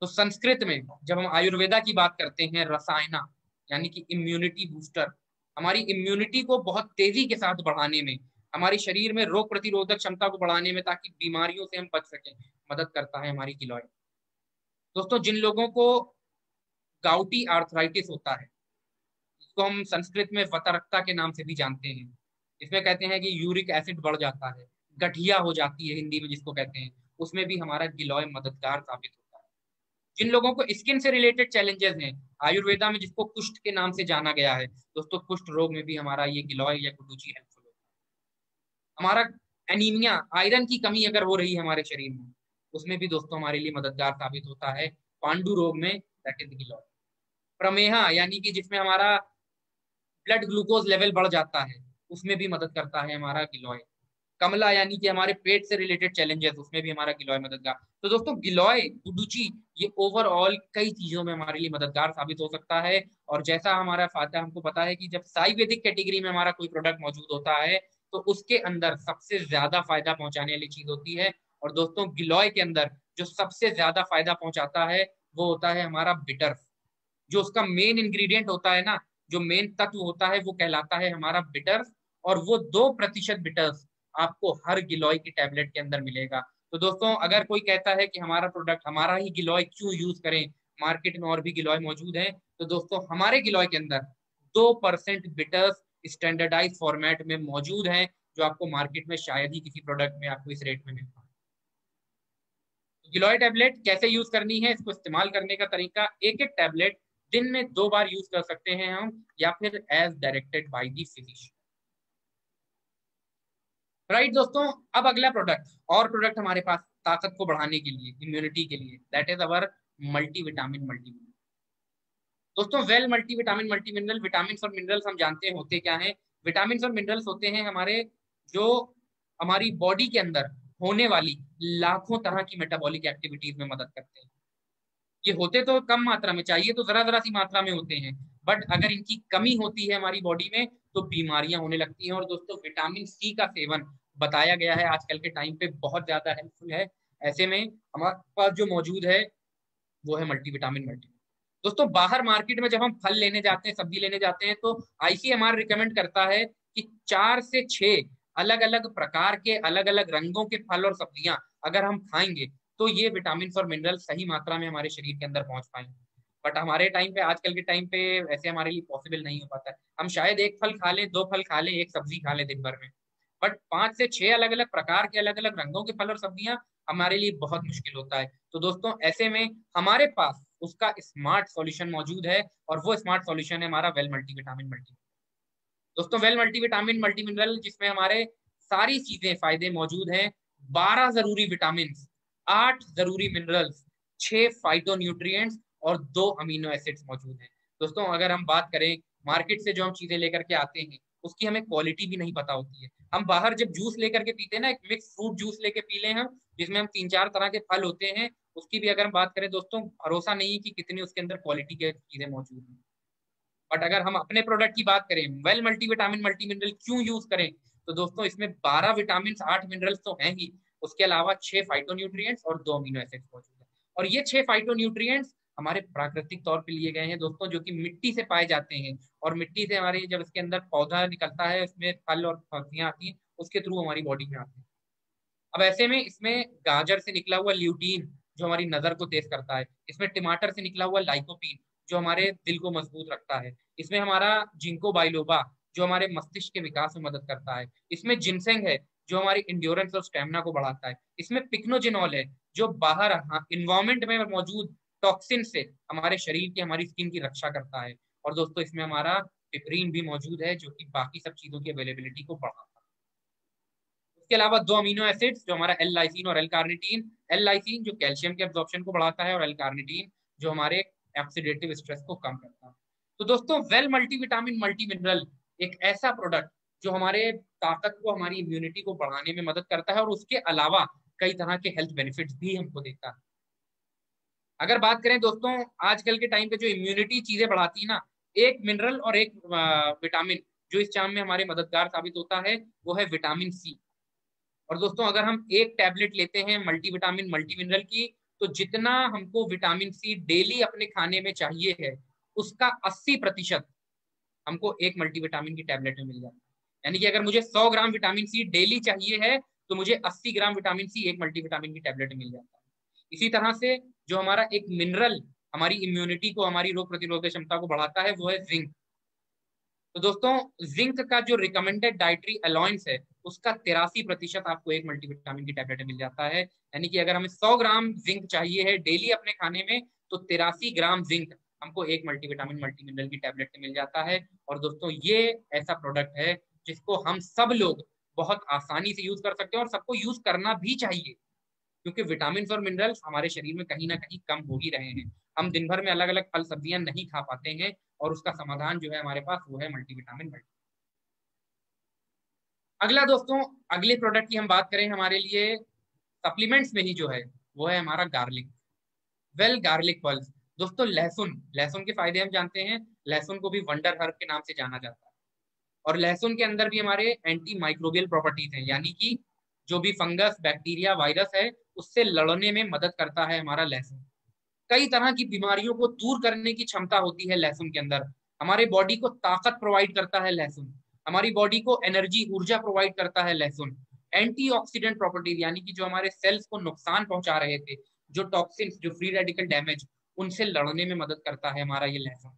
तो संस्कृत में जब हम आयुर्वेदा की बात करते हैं, रसायना, यानी कि इम्यूनिटी बूस्टर हमारी इम्यूनिटी को बहुत तेज़ी के साथ बढ़ाने में हमारे शरीर में रोग प्रतिरोधक क्षमता को बढ़ाने में ताकि बीमारियों से हम बच सकें, मदद करता है हमारी गिलॉय। दोस्तों, जिन लोगों को गाउटी आर्थराइटिस होता है, इसको हम संस्कृत में वतरक्ता के नाम से भी जानते हैं। इसमें कहते हैं कि यूरिक एसिड बढ़ जाता है, गठिया हो जाती है हिंदी में जिसको कहते हैं, उसमें भी हमारा गिलोय मददगार साबित होता है। जिन लोगों को स्किन से रिलेटेड चैलेंजेस हैं, आयुर्वेदा में जिसको कुष्ठ के नाम से जाना गया है, दोस्तों कुष्ठ रोग में भी हमारा ये गिलोय या हेल्पफुल है। हमारा एनीमिया आयरन की कमी अगर हो रही है हमारे शरीर में, उसमें भी दोस्तों हमारे लिए मददगार साबित होता है पांडु रोग में दैट इज़ गिलॉय प्रमेहा, यानी कि जिसमें हमारा ब्लड ग्लूकोज लेवल बढ़ जाता है, उसमें भी मदद करता है हमारा गिलोय. कमला, यानी कि हमारे पेट से रिलेटेड चैलेंजेस उसमें भी हमारा गिलोय मददगार. तो दोस्तों, गिलॉय, गुडुची, ये ओवरऑल कई चीज़ों में हमारे लिए मददगार साबित हो सकता है. और जैसा हमारा फ़ायदा हमको पता है कि जब साइवेदिक कैटेगरी में हमारा कोई प्रोडक्ट मौजूद होता है तो उसके अंदर सबसे ज़्यादा फ़ायदा पहुँचाने वाली चीज़ होती है। और दोस्तों, गिलोय के अंदर जो सबसे ज़्यादा फ़ायदा पहुंचाता है, वो होता है हमारा बिटर जो उसका मेन इंग्रेडिएंट होता है ना, जो मेन तत्व होता है, वो कहलाता है हमारा बिटर और वो दो प्रतिशत बिटर्स आपको हर गिलोय की टैबलेट के अंदर मिलेगा। तो दोस्तों, अगर कोई कहता है कि हमारा प्रोडक्ट हमारा ही गिलोय क्यों यूज़ करें? मार्केट में और भी गिलोय मौजूद है। तो दोस्तों, हमारे गिलोय के अंदर दो परसेंट बिटर्स स्टैंडर्डाइज फॉर्मेट में मौजूद है, जो आपको मार्केट में शायद ही किसी प्रोडक्ट में आपको इस रेट में मिल पाए। गिलॉय टैबलेट कैसे यूज़ करनी है, इसको इस्तेमाल करने का तरीका, एक एक टैबलेट दिन में दो बार यूज़ कर सकते हैं हम, या फिर as directed by the physician right दोस्तों, अब अगला प्रोडक्ट और प्रोडक्ट हमारे पास ताकत को बढ़ाने के लिए इम्यूनिटी के लिए that is our multivitamin multimineral दोस्तों well multi vitamin multivitamin multimineral vitamin और मिनरल्स हम जानते हैं होते क्या है? विटामिन और मिनरल्स होते हैं हमारे, जो हमारी बॉडी के अंदर होने वाली लाखों तरह की मेटाबॉलिक एक्टिविटीज़ में मदद करते हैं। ये होते तो कम मात्रा में, चाहिए तो जरा जरा सी मात्रा में होते हैं बट अगर इनकी कमी होती है हमारी बॉडी में तो बीमारियाँ होने लगती हैं। और दोस्तों विटामिन सी का सेवन बताया गया है, आजकल के टाइम पे बहुत ज़्यादा हेल्पफुल है। ऐसे में हमारे पास जो मौजूद है, वो है मल्टी विटामिन मल्टी दोस्तों, बाहर मार्केट में जब हम फल लेने जाते हैं, सब्ज़ी लेने जाते हैं तो आईसीएमआर रिकमेंड करता है कि चार से छह अलग अलग प्रकार के अलग अलग रंगों के फल और सब्ज़ियाँ अगर हम खाएँगे तो ये विटामिन और मिनरल सही मात्रा में हमारे शरीर के अंदर पहुँच पाएँगे। बट हमारे टाइम पे, आजकल के टाइम पे वैसे हमारे लिए पॉसिबल नहीं हो पाता। है हम शायद एक फल खा लें, दो फल खा लें, एक सब्ज़ी खा लें दिन भर में। बट पाँच से छह अलग अलग प्रकार के अलग अलग रंगों के फल और सब्ज़ियाँ हमारे लिए बहुत मुश्किल होता है। तो दोस्तों, ऐसे में हमारे पास उसका स्मार्ट सॉल्यूशन मौजूद है और वो स्मार्ट सॉल्यूशन है हमारा वेल मल्टीविटामिन मल्टी दोस्तों वेल मल्टीविटामिन मल्टी मिनरल जिसमें हमारे सारी चीज़ें, फ़ायदे मौजूद हैं। बारह ज़रूरी विटामिन आठ ज़रूरी मिनरल्स छह फाइटो और दो अमीनो एसिड्स मौजूद हैं। दोस्तों, अगर हम बात करें मार्केट से जो हम चीज़ें लेकर के आते हैं, उसकी हमें क्वालिटी भी नहीं पता होती है। हम बाहर जब जूस लेकर के पीते हैं ना, एक मिक्स फ्रूट जूस लेके पी लें हम, जिसमें हम तीन चार तरह के फल होते हैं उसकी भी अगर हम बात करें, दोस्तों, भरोसा नहीं है कि कितनी उसके अंदर क्वालिटी के चीज़ें मौजूद हैं। बट अगर हम अपने प्रोडक्ट की बात करें वेल मल्टीविटामिन मल्टी मिनरल क्यों यूज़ करें? तो दोस्तों, इसमें बारह विटामिन आठ मिनरल्स तो हैं ही। उसके अलावा छह फाइटो और दो अमीनो एसिड्स मौजूद है। और ये छह फाइटो हमारे प्राकृतिक तौर पे लिए गए हैं, दोस्तों, जो कि मिट्टी से पाए जाते हैं। और मिट्टी से हमारे जब इसके अंदर पौधा निकलता है, उसमें फल और फलियाँ आती हैं, उसके थ्रू हमारी बॉडी में आते हैं। अब ऐसे में इसमें गाजर से निकला हुआ ल्यूटीन जो हमारी नज़र को तेज करता है। इसमें टमाटर से निकला हुआ लाइकोपीन जो हमारे दिल को मज़बूत रखता है। इसमें हमारा जिंको बाइलोबा जो हमारे मस्तिष्क के विकास में मदद करता है। इसमें जिनसेंग है जो हमारी इंड्योरेंस और स्टेमिना को बढ़ाता है। इसमें पिक्नोजिनॉल है जो बाहर इन्वायरमेंट में मौजूद टॉक्सिन से हमारे शरीर की, हमारी स्किन की रक्षा करता है। और दोस्तों, इसमें हमारा पिपरीन भी मौजूद है जो कि बाकी सब चीज़ों की अवेलेबिलिटी को बढ़ाता है। उसके अलावा दो अमीनो एसिड्स, जो हमारा एल लाइसिन और एल कार्निटीन एल लाइसिन जो कैल्शियम के एब्जॉर्प्शन को बढ़ाता है और एल कार्निटीन जो हमारे ऑक्सीडेटिव स्ट्रेस को कम करता है। तो दोस्तों वेल मल्टीविटामिन मल्टी मिनरल एक ऐसा प्रोडक्ट जो हमारे ताकत को, हमारी इम्यूनिटी को बढ़ाने में मदद करता है और उसके अलावा कई तरह के हेल्थ बेनिफिट्स भी हमको देता है। अगर बात करें दोस्तों, आजकल के टाइम पे जो इम्यूनिटी चीज़ें बढ़ाती है ना, एक मिनरल और एक विटामिन जो इस चाम में हमारे मददगार साबित होता है, वो है विटामिन सी और दोस्तों, अगर हम एक टैबलेट लेते हैं मल्टी विटामिन मल्टी मिनरल की तो जितना हमको विटामिन सी डेली अपने खाने में चाहिए है, उसका 80 प्रतिशत हमको एक मल्टीविटामिन की टैबलेट में मिल जाता है। यानी कि अगर मुझे 100 ग्राम विटामिन सी डेली चाहिए है तो मुझे 80 ग्राम विटामिन सी एक मल्टीविटामिन की टैबलेट मिल जाता है। इसी तरह से जो हमारा एक मिनरल हमारी इम्यूनिटी को, हमारी रोग प्रतिरोधक क्षमता को बढ़ाता है, वो है जिंक तो दोस्तों जिंक का जो रिकमेंडेड डाइटरी अलाउंस है उसका तिरासी प्रतिशत आपको एक मल्टीविटामिन की टैबलेट मिल जाता है। यानी कि अगर हमें 100 ग्राम जिंक चाहिए है डेली अपने खाने में तो तिरासी ग्राम जिंक हमको एक मल्टीविटामिन मल्टी मिनरल की टैबलेट मिल जाता है। और दोस्तों, ये ऐसा प्रोडक्ट है जिसको हम सब लोग बहुत आसानी से यूज़ कर सकते हैं और सबको यूज़ करना भी चाहिए। क्योंकि विटामिन और मिनरल्स हमारे शरीर में कहीं ना कहीं कम हो ही रहे हैं। हम दिन भर में अलग अलग फल सब्ज़ियाँ नहीं खा पाते हैं और उसका समाधान जो है हमारे पास वो है मल्टीविटामिन मल्टी अगला दोस्तों, अगले प्रोडक्ट की हम बात करें हमारे लिए सप्लीमेंट्स में ही जो है, वो है हमारा गार्लिक वेल गार्लिक पल्स दोस्तों, लहसुन. लहसुन के फ़ायदे हम जानते हैं। लहसुन को भी वंडर हर्ब के नाम से जाना जाता है। और लहसुन के अंदर भी हमारे एंटी माइक्रोबियल प्रॉपर्टीज़ हैं। यानी कि जो भी फंगस बैक्टीरिया वायरस है, उससे लड़ने में मदद करता है हमारा लहसुन। कई तरह की बीमारियों को दूर करने की क्षमता होती है लहसुन के अंदर। हमारे बॉडी को ताकत प्रोवाइड करता है लहसुन। हमारी बॉडी को एनर्जी ऊर्जा प्रोवाइड करता है लहसुन एंटीऑक्सीडेंट प्रॉपर्टीज़ यानी कि जो हमारे सेल्स को नुकसान पहुँचा रहे थे, जो टॉक्सिन जो फ्री रेडिकल डैमेज उनसे लड़ने में मदद करता है हमारा ये लहसुन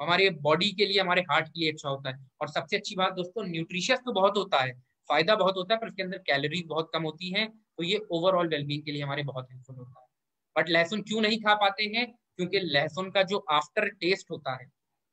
हमारे बॉडी के लिए, हमारे हार्ट के लिए अच्छा होता है. और सबसे अच्छी बात दोस्तों न्यूट्रिशियस तो बहुत होता है. फ़ायदा बहुत होता है, पर इसके अंदर कैलोरीज बहुत कम होती हैं तो ये ओवरऑल वेलबींग के लिए हमारे बहुत हेल्पफुल होता है. बट लहसुन क्यों नहीं खा पाते हैं? क्योंकि लहसुन का जो आफ्टर टेस्ट होता है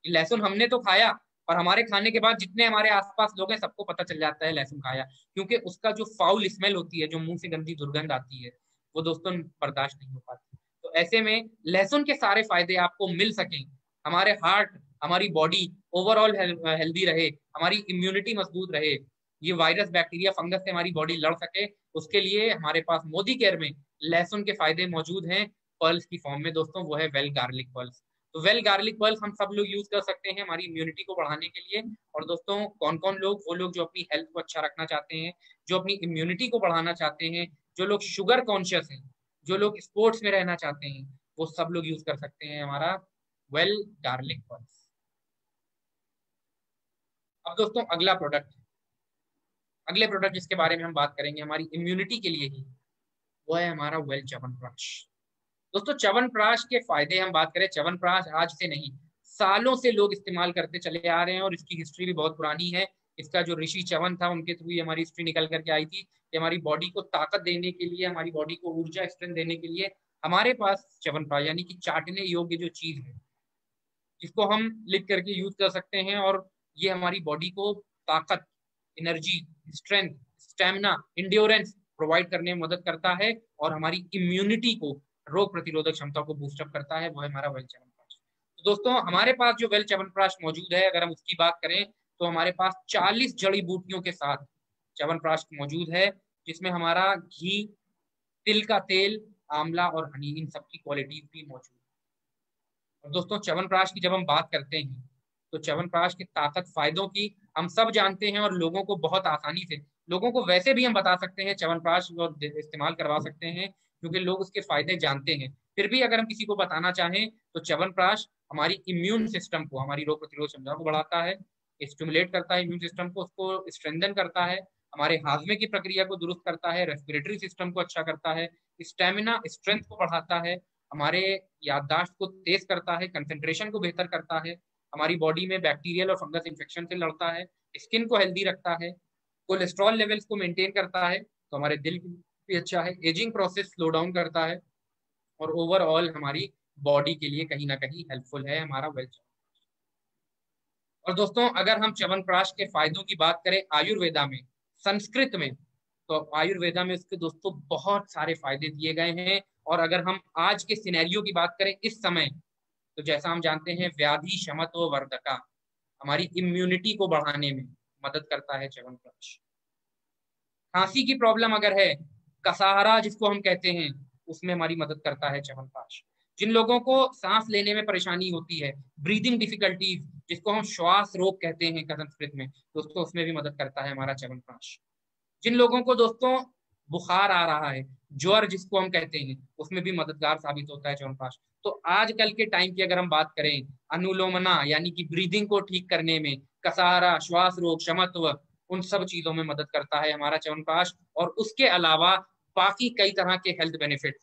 लहसुन हमने तो खाया और हमारे खाने के बाद जितने हमारे आसपास लोग हैं, सबको पता चल जाता है लहसुन खाया। क्योंकि उसका जो फाउल स्मेल होती है, जो मुँह से गंदी दुर्गंध आती है, वो दोस्तों बर्दाश्त नहीं हो पाती। तो ऐसे में लहसुन के सारे फ़ायदे आपको मिल सकें। हमारे हार्ट हमारी बॉडी ओवरऑल हेल्दी रहे, हमारी इम्यूनिटी मज़बूत रहे, ये वायरस बैक्टीरिया फंगस से हमारी बॉडी लड़ सके, उसके लिए हमारे पास मोदी केयर में लहसुन के फ़ायदे मौजूद हैं पर्ल्स की फॉर्म में। दोस्तों, वो है वेल गार्लिक पर्ल्स तो वेल गार्लिक पर्ल्स हम सब लोग यूज़ कर सकते हैं हमारी इम्यूनिटी को बढ़ाने के लिए। और दोस्तों, कौन कौन लोग? वो लोग जो अपनी हेल्थ को अच्छा रखना चाहते हैं, जो अपनी इम्यूनिटी को बढ़ाना चाहते हैं, जो लोग शुगर कॉन्शियस हैं, जो लोग स्पोर्ट्स में रहना चाहते हैं, वो सब लोग यूज़ कर सकते हैं हमारा वेल गार्लिक पर्ल्स अब दोस्तों, अगला प्रोडक्ट अगले प्रोडक्ट जिसके बारे में हम बात करेंगे, हमारी इम्यूनिटी के लिए ही, वो है हमारा वेल चवन प्राश दोस्तों चवन प्राश के फ़ायदे हम बात करें चवन प्राश आज से नहीं, सालों से लोग इस्तेमाल करते चले आ रहे हैं और इसकी हिस्ट्री भी बहुत पुरानी है। इसका जो ऋषि चवन था, उनके थ्रू हमारी हिस्ट्री निकल करके आई थी कि हमारी बॉडी को ताकत देने के लिए, हमारी बॉडी को ऊर्जा स्ट्रेंथ देने के लिए हमारे पास चवन प्राश यानी कि चाटने योग्य जो चीज़ है, जिसको हम लिख करके यूज़ कर सकते हैं और ये हमारी बॉडी को ताकत energy strength stamina endurance provide करने में मदद करता है और हमारी इम्यूनिटी को रोग प्रतिरोधक क्षमता को बूस्टअप करता है, वो है हमारा वेल च्यवनप्राश तो दोस्तों, हमारे पास जो वेल च्यवनप्राश मौजूद है, अगर हम उसकी बात करें तो हमारे पास 40 जड़ी बूटियों के साथ च्यवनप्राश मौजूद है, जिसमें हमारा घी, तिल का तेल, आंवला और हनी, इन सब की क्वालिटीज भी मौजूद है। और दोस्तों च्यवनप्राश की जब हम बात करते हैं तो च्यवनप्राश के ताकत फायदों की हम सब जानते हैं और लोगों को बहुत आसानी से, लोगों को वैसे भी हम बता सकते हैं च्यवनप्राश और इस्तेमाल करवा सकते हैं क्योंकि लोग उसके फ़ायदे जानते हैं। फिर भी अगर हम किसी को बताना चाहें तो च्यवनप्राश हमारी इम्यून सिस्टम को, हमारी रोग प्रतिरोध क्षमता को बढ़ाता है स्टिमुलेट करता है इम्यून सिस्टम को, उसको स्ट्रेंथन करता है, हमारे हाजमे की प्रक्रिया को दुरुस्त करता है रेस्पिरेटरी सिस्टम को अच्छा करता है स्टेमिना स्ट्रेंथ को बढ़ाता है, हमारे याददाश्त को तेज करता है कंसेंट्रेशन को बेहतर करता है, हमारी बॉडी में बैक्टीरियल और फंगस इन्फेक्शन से लड़ता है स्किन को हेल्दी रखता है कोलेस्ट्रॉल लेवल्स को मेंटेन करता है तो हमारे दिल भी अच्छा है। एजिंग प्रोसेस स्लो डाउन करता है और ओवरऑल हमारी बॉडी के लिए कहीं ना कहीं हेल्पफुल है हमारा वेल और दोस्तों, अगर हम च्यवनप्राश के फायदों की बात करें आयुर्वेदा में, संस्कृत में तो आयुर्वेदा में इसके दोस्तों बहुत सारे फ़ायदे दिए गए हैं। और अगर हम आज के सिनेरियो की बात करें इस समय तो जैसा हम जानते हैं, व्याधि शमत्व वर्धका हमारी इम्यूनिटी को बढ़ाने में मदद करता है च्यवनप्राश खांसी की प्रॉब्लम अगर है कसाहरा, जिसको हम कहते हैं, उसमें हमारी मदद करता है च्यवनप्राश जिन लोगों को सांस लेने में परेशानी होती है ब्रीदिंग डिफिकल्टीज जिसको हम श्वास रोग कहते हैं संस्कृत में, दोस्तों, उसमें भी मदद करता है हमारा च्यवनप्राश जिन लोगों को, दोस्तों, बुखार आ रहा है, ज्वर, जिसको हम कहते हैं, उसमें भी मददगार साबित होता है च्यवनप्राश तो आजकल के टाइम की अगर हम बात करें, अनुलोमना, यानी कि ब्रीदिंग को ठीक करने में कसारा श्वास रोग क्षमत्व उन सब चीज़ों में मदद करता है हमारा च्यवनप्राश और उसके अलावा बाकी कई तरह के हेल्थ बेनिफिट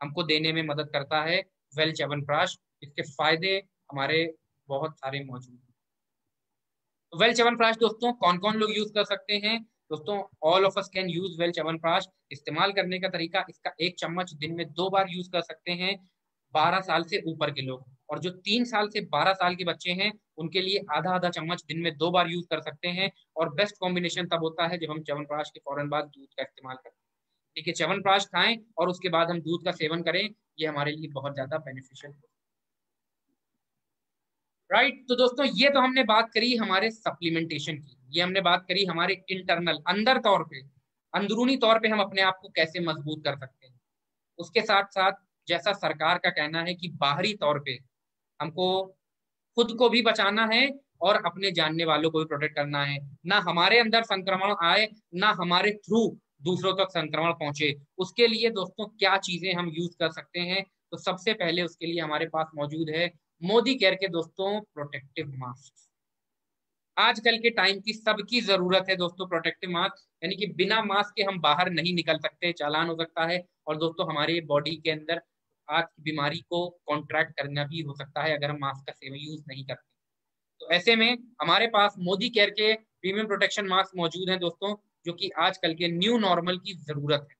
हमको देने में मदद करता है। वेल च्यवनप्राश इसके फ़ायदे हमारे बहुत सारे मौजूद हैं। वेल च्यवनप्राश दोस्तों कौन कौन लोग यूज़ कर सकते हैं? दोस्तों all of us can use well chyawanprash इस्तेमाल करने का तरीका, इसका एक चम्मच दिन में दो बार यूज़ कर सकते हैं। बारह साल से ऊपर के लोग। और जो तीन साल से बारह साल के बच्चे हैं, उनके लिए आधा आधा चम्मच दिन में दो बार यूज़ कर सकते हैं। और बेस्ट कॉम्बिनेशन तब होता है जब हम च्यवनप्राश के फ़ौरन बाद दूध का इस्तेमाल करते हैं। देखिए च्यवनप्राश खाएँ और उसके बाद हम दूध का सेवन करें, ये हमारे लिए बहुत ज़्यादा बेनिफिशियल राइट तो दोस्तों, ये तो हमने बात करी हमारे सप्लीमेंटेशन की। ये हमने बात करी हमारे इंटरनल अंदर तौर पे। अंदरूनी तौर पे हम अपने आप को कैसे मज़बूत कर सकते हैं? उसके साथ साथ जैसा सरकार का कहना है कि बाहरी तौर पे हमको खुद को भी बचाना है और अपने जानने वालों को भी प्रोटेक्ट करना है। ना हमारे अंदर संक्रमण आए, ना हमारे थ्रू दूसरों तक संक्रमण पहुँचे। उसके लिए दोस्तों, क्या चीज़ें हम यूज़ कर सकते हैं? तो सबसे पहले उसके लिए हमारे पास मौजूद है मोदी केयर के दोस्तों प्रोटेक्टिव मास्क आजकल के टाइम की सबकी ज़रूरत है दोस्तों प्रोटेक्टिव मास्क यानी कि बिना मास्क के हम बाहर नहीं निकल सकते, चालान हो सकता है। और दोस्तों, हमारे बॉडी के अंदर आज की बीमारी को कॉन्ट्रैक्ट करना भी हो सकता है अगर हम मास्क का सेवन यूज़ नहीं करते। तो ऐसे में हमारे पास मोदी केयर के प्रीमियम प्रोटेक्शन मास्क मौजूद हैं दोस्तों। जो कि आजकल के न्यू नॉर्मल की ज़रूरत है।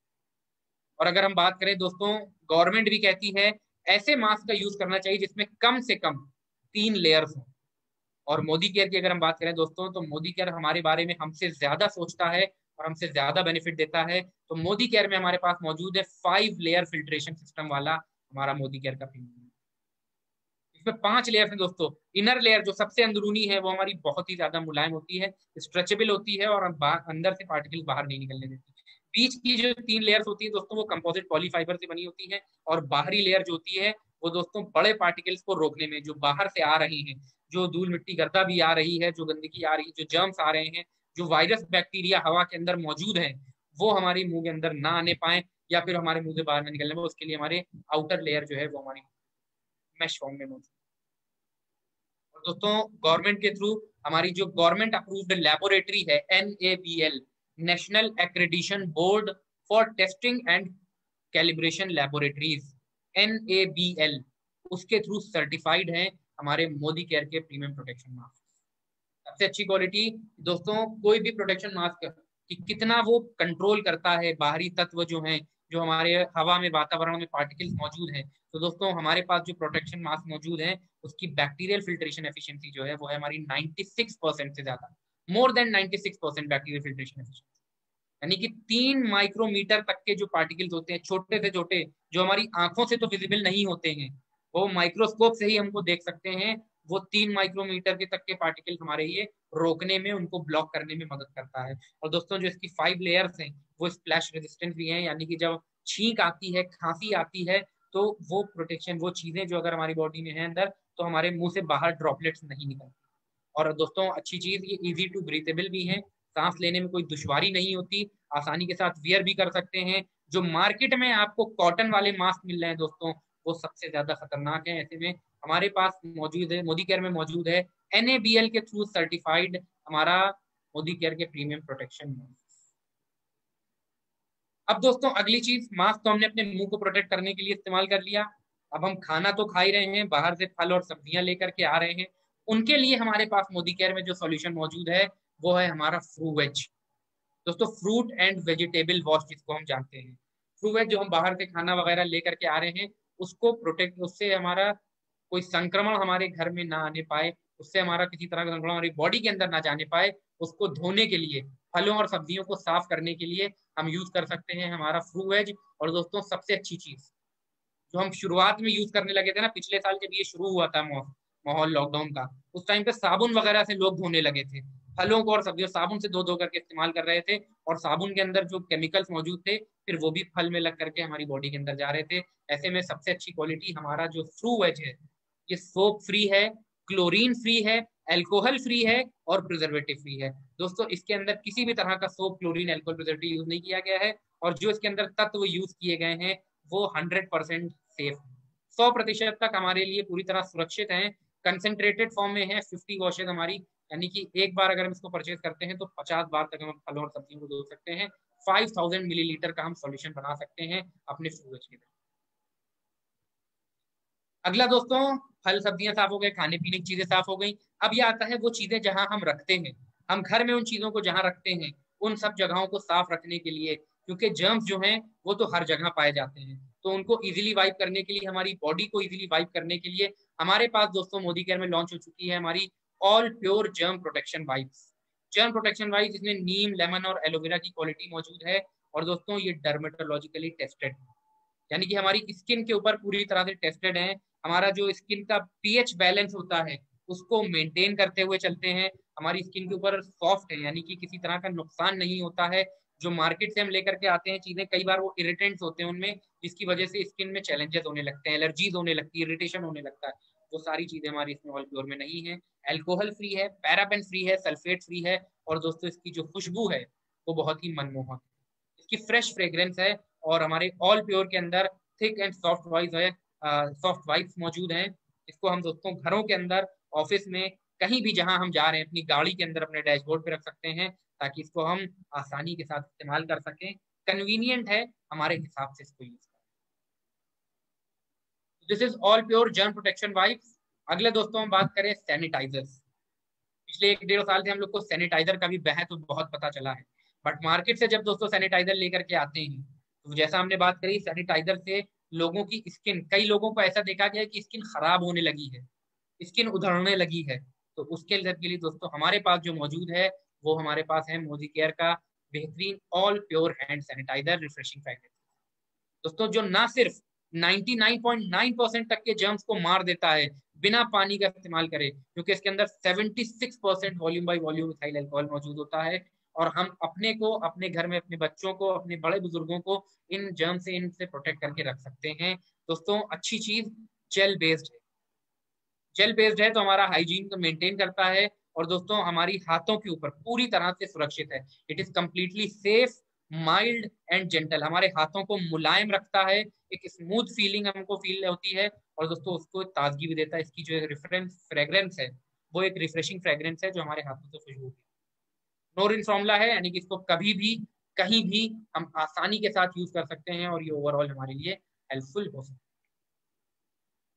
और अगर हम बात करें दोस्तों गवर्नमेंट भी कहती है, ऐसे मास्क का यूज़ करना चाहिए जिसमें कम से कम तीन लेयर्स हो। और मोदी केयर की अगर हम बात करें दोस्तों तो मोदी केयर हमारे बारे में हमसे ज़्यादा सोचता है और हमसे ज़्यादा बेनिफिट देता है। तो मोदी केयर में हमारे पास मौजूद है फाइव लेयर फिल्ट्रेशन सिस्टम वाला हमारा मोदी केयर का प्रीमियम इसमें पाँच लेयर है दोस्तों। इनर लेयर जो सबसे अंदरूनी है, वो हमारी बहुत ही ज़्यादा मुलायम होती है स्ट्रेचेबल होती है और अंदर से पार्टिकल बाहर नहीं निकलने देती। बीच की जो तीन लेयर्स होती है दोस्तों, वो कंपोजिट पॉलीफाइबर से बनी होती है और बाहरी लेयर जो होती है, वो दोस्तों बड़े पार्टिकल्स को रोकने में, जो बाहर से आ रही हैं, जो धूल मिट्टी गर्दा भी आ रही है, जो गंदगी आ रही है, जो जर्म्स आ रहे हैं, जो वायरस बैक्टीरिया हवा के अंदर मौजूद है, वो हमारे मुँह के अंदर ना आने पाए या फिर हमारे मुँह से बाहर ना निकलने में उसके लिए हमारे आउटर लेयर जो है, वो हमारी मैश फॉर्म में मौजूद दोस्तों गवर्नमेंट के थ्रू हमारी जो गवर्नमेंट अप्रूव्ड लेबोरेटरी है N A B L national accreditation board for testing and calibration laboratories N A B L उसके थ्रू सर्टिफाइड है हमारे मोदी केयर के प्रीमियम प्रोटेक्शन मास्क सबसे अच्छी क्वालिटी दोस्तों, कोई भी प्रोटेक्शन मास्क कि कितना वो कंट्रोल करता है, बाहरी तत्व जो हैं, जो हमारे हवा में, वातावरण में पार्टिकल्स मौजूद हैं। तो दोस्तों, हमारे पास जो प्रोटेक्शन मास्क मौजूद है उसकी बैक्टीरियल फिल्ट्रेशन एफिशिएंसी जो है, वो है हमारी 96 परसेंट से ज़्यादा। More than 96 percent bacterial filtration efficiency यानी कि तीन माइक्रोमीटर तक के जो पार्टिकल्स होते हैं, छोटे से छोटे, जो हमारी आँखों से तो विजिबल नहीं होते हैं, वो माइक्रोस्कोप से ही हमको देख सकते हैं, वो तीन माइक्रोमीटर के तक के पार्टिकल्स हमारे ये रोकने में, उनको ब्लॉक करने में मदद करता है। और दोस्तों, जो इसकी फाइव लेयर्स हैं, वो स्प्लैश रेजिस्टेंट भी हैं, यानी कि जब छींक आती है, खांसी आती है तो वो प्रोटेक्शन वो चीज़ें जो अगर हमारी बॉडी में है अंदर तो हमारे मुँह से बाहर ड्रॉपलेट्स नहीं निकलती। और दोस्तों, अच्छी चीज़, ये इजी टू ब्रीथेबल भी है। सांस लेने में कोई दुश्वारी नहीं होती। आसानी के साथ वियर भी कर सकते हैं। जो मार्केट में आपको कॉटन वाले मास्क मिल रहे हैं दोस्तों, वो सबसे ज़्यादा खतरनाक है ऐसे में। हमारे पास मौजूद है मोदी केयर में मौजूद है। एनएबीएल के थ्रू सर्टिफाइड हमारा मोदी केयर के प्रीमियम प्रोटेक्शन अब दोस्तों, अगली चीज़ मास्क तो हमने अपने मुँह को प्रोटेक्ट करने के लिए इस्तेमाल कर लिया। अब हम खाना तो खा ही रहे हैं, बाहर से फल और सब्ज़ियाँ लेकर के आ रहे हैं। उनके लिए हमारे पास मोदी केयर में जो सॉल्यूशन मौजूद है, वो है हमारा फ्रू वेज दोस्तों फ्रूट एंड वेजिटेबल वॉश जिसको हम जानते हैं। फ्रू वेज जो हम बाहर से खाना वगैरह लेकर के आ रहे हैं, उसको प्रोटेक्ट उससे हमारा कोई संक्रमण हमारे घर में ना आने पाए, उससे हमारा किसी तरह का संक्रमण हमारी बॉडी के अंदर ना जाने पाए, उसको धोने के लिए, फलों और सब्जियों को साफ़ करने के लिए हम यूज़ कर सकते हैं हमारा फ्रू वेज और दोस्तों, सबसे अच्छी चीज़ जो हम शुरुआत में यूज़ करने लगे थे ना, पिछले साल जब ये शुरू हुआ था माहौल लॉकडाउन का, उस टाइम पे साबुन वगैरह से लोग धोने लगे थे। फलों को और सब्जियों, साबुन से धो धो करके इस्तेमाल कर रहे थे और साबुन के अंदर जो केमिकल्स मौजूद थे, फिर वो भी फल में लग करके हमारी बॉडी के अंदर जा रहे थे। ऐसे में सबसे अच्छी क्वालिटी हमारा जो फ्रू वेज है, ये सोप फ्री है क्लोरीन फ्री है एल्कोहल फ्री है और प्रिजर्वेटिव फ्री है। दोस्तों, इसके अंदर किसी भी तरह का soap chlorine alcohol preservative use नहीं किया गया है और जो इसके अंदर तत्व यूज़ किए गए हैं, वो हंड्रेड परसेंट सेफ़ सौ प्रतिशत तक हमारे लिए पूरी तरह सुरक्षित है। कंसेंट्रेटेड फॉर्म में है फिफ्टी वॉशेज हमारी। यानी कि एक बार अगर हम इसको परचेज करते हैं तो पचास बार तक हम फलों और सब्जियों को धो सकते हैं। फाइव थाउज़ेंड मिलीलीटर का हम सॉल्यूशन बना सकते हैं अपने सूरज के अगला दोस्तों, फल सब्ज़ियाँ साफ़ हो गए, खाने पीने की चीज़ें साफ़ हो गई। अब ये आता है वो चीज़ें जहाँ हम रखते हैं। हम घर में उन चीज़ों को जहाँ रखते हैं, उन सब जगहों को साफ़ रखने के लिए। क्योंकि जर्म्स जो हैं, वो तो हर जगह पाए जाते हैं। तो उनको इजीली वाइप करने के लिए, हमारी बॉडी को इजीली वाइप करने के लिए हमारे पास दोस्तों मोदी केयर में लॉन्च हो चुकी है हमारी all pure germ protection wipes germ protection wipe जिसमें नीम लेमन और एलोवेरा की क्वालिटी मौजूद है और दोस्तों ये डर्मेटोलॉजिकली टेस्टेड यानी कि हमारी स्किन के ऊपर पूरी तरह से टेस्टेड है। हमारा जो स्किन का पीएच बैलेंस होता है, उसको मेंटेन करते हुए चलते हैं। हमारी स्किन के ऊपर सॉफ्ट है, यानी कि किसी तरह का नुकसान नहीं होता है। जो मार्केट से हम लेकर के आते हैं, चीज़ें कई बार वो इरिटेंट्स होते हैं उनमें, जिसकी वजह से स्किन में चैलेंजेस होने लगते हैं एलर्जीज होने लगती है इरिटेशन होने लगता है। वो सारी चीज़ें हमारी इसमें ऑल प्योर में नहीं है। एल्कोहल फ्री है पैरापेन फ्री है सल्फेट फ्री है, और दोस्तों इसकी जो खुशबू है, वो बहुत ही मनमोहक है। इसकी फ्रेश फ्रेग्रेंस है, और हमारे ऑल प्योर के अंदर थिक एंड सॉफ्ट वाइज है सॉफ्ट वाइप्स मौजूद हैं। इसको हम दोस्तों घरों के अंदर ऑफ़िस में, कहीं भी जहाँ हम जा रहे हैं, अपनी गाड़ी के अंदर अपने डैशबोर्ड पे रख सकते हैं ताकि इसको हम आसानी के साथ इस्तेमाल कर सकें। कन्वीनियंट है हमारे हिसाब से इसको यूज़ करें this is all pure germ protection wipes अगले दोस्तों हम बात करें सैनिटाइजर्स पिछले एक डेढ़ साल से हम लोग को सैनिटाइजर का भी बहस तो बहुत पता चला है। बट मार्केट से जब दोस्तों सैनिटाइजर लेकर के आते हैं तो जैसा हमने बात करी सैनिटाइजर से लोगों की स्किन कई लोगों को ऐसा देखा गया कि स्किन खराब होने लगी है स्किन उधड़ने लगी है। तो उसके लिए दोस्तों हमारे पास जो मौजूद है वो हमारे पास है, मोदी केयर का बेहतरीन all pure hand sanitiser refreshing fragrance दोस्तों, जो ना सिर्फ़ 99.9 परसेंट तक के जर्म्स को मार देता है, बिना पानी का इस्तेमाल करे, क्योंकि इसके अंदर 76 percent volume by volume ethyl alcohol मौजूद होता है, और हम अपने को, अपने घर में, अपने बच्चों को, अपने बड़े बुज़ुर्गों को इन जर्म से, इनसे प्रोटेक्ट करके रख सकते हैं। दोस्तों, अच्छी चीज़ जेल बेस्ड है। जेल बेस्ड है तो हमारा हाइजीन को मेंटेन करता है और दोस्तों, हमारी हाथों के ऊपर पूरी तरह से सुरक्षित है। It is completely safe mild and gentle हमारे हाथों को मुलायम रखता है। एक स्मूथ फीलिंग हमको फील होती है और दोस्तों, उसको ताजगी भी देता है। इसकी जो रेफरेंस फ्रेग्रेंस है, वो एक रिफ्रेशिंग फ्रेग्रेंस है जो हमारे हाथों से खुशबू नो रिन फॉर्मला है, यानी कि इसको कभी भी, कहीं भी हम आसानी के साथ यूज़ कर सकते हैं और ये ओवरऑल हमारे लिए हेल्पफुल हो सकता है।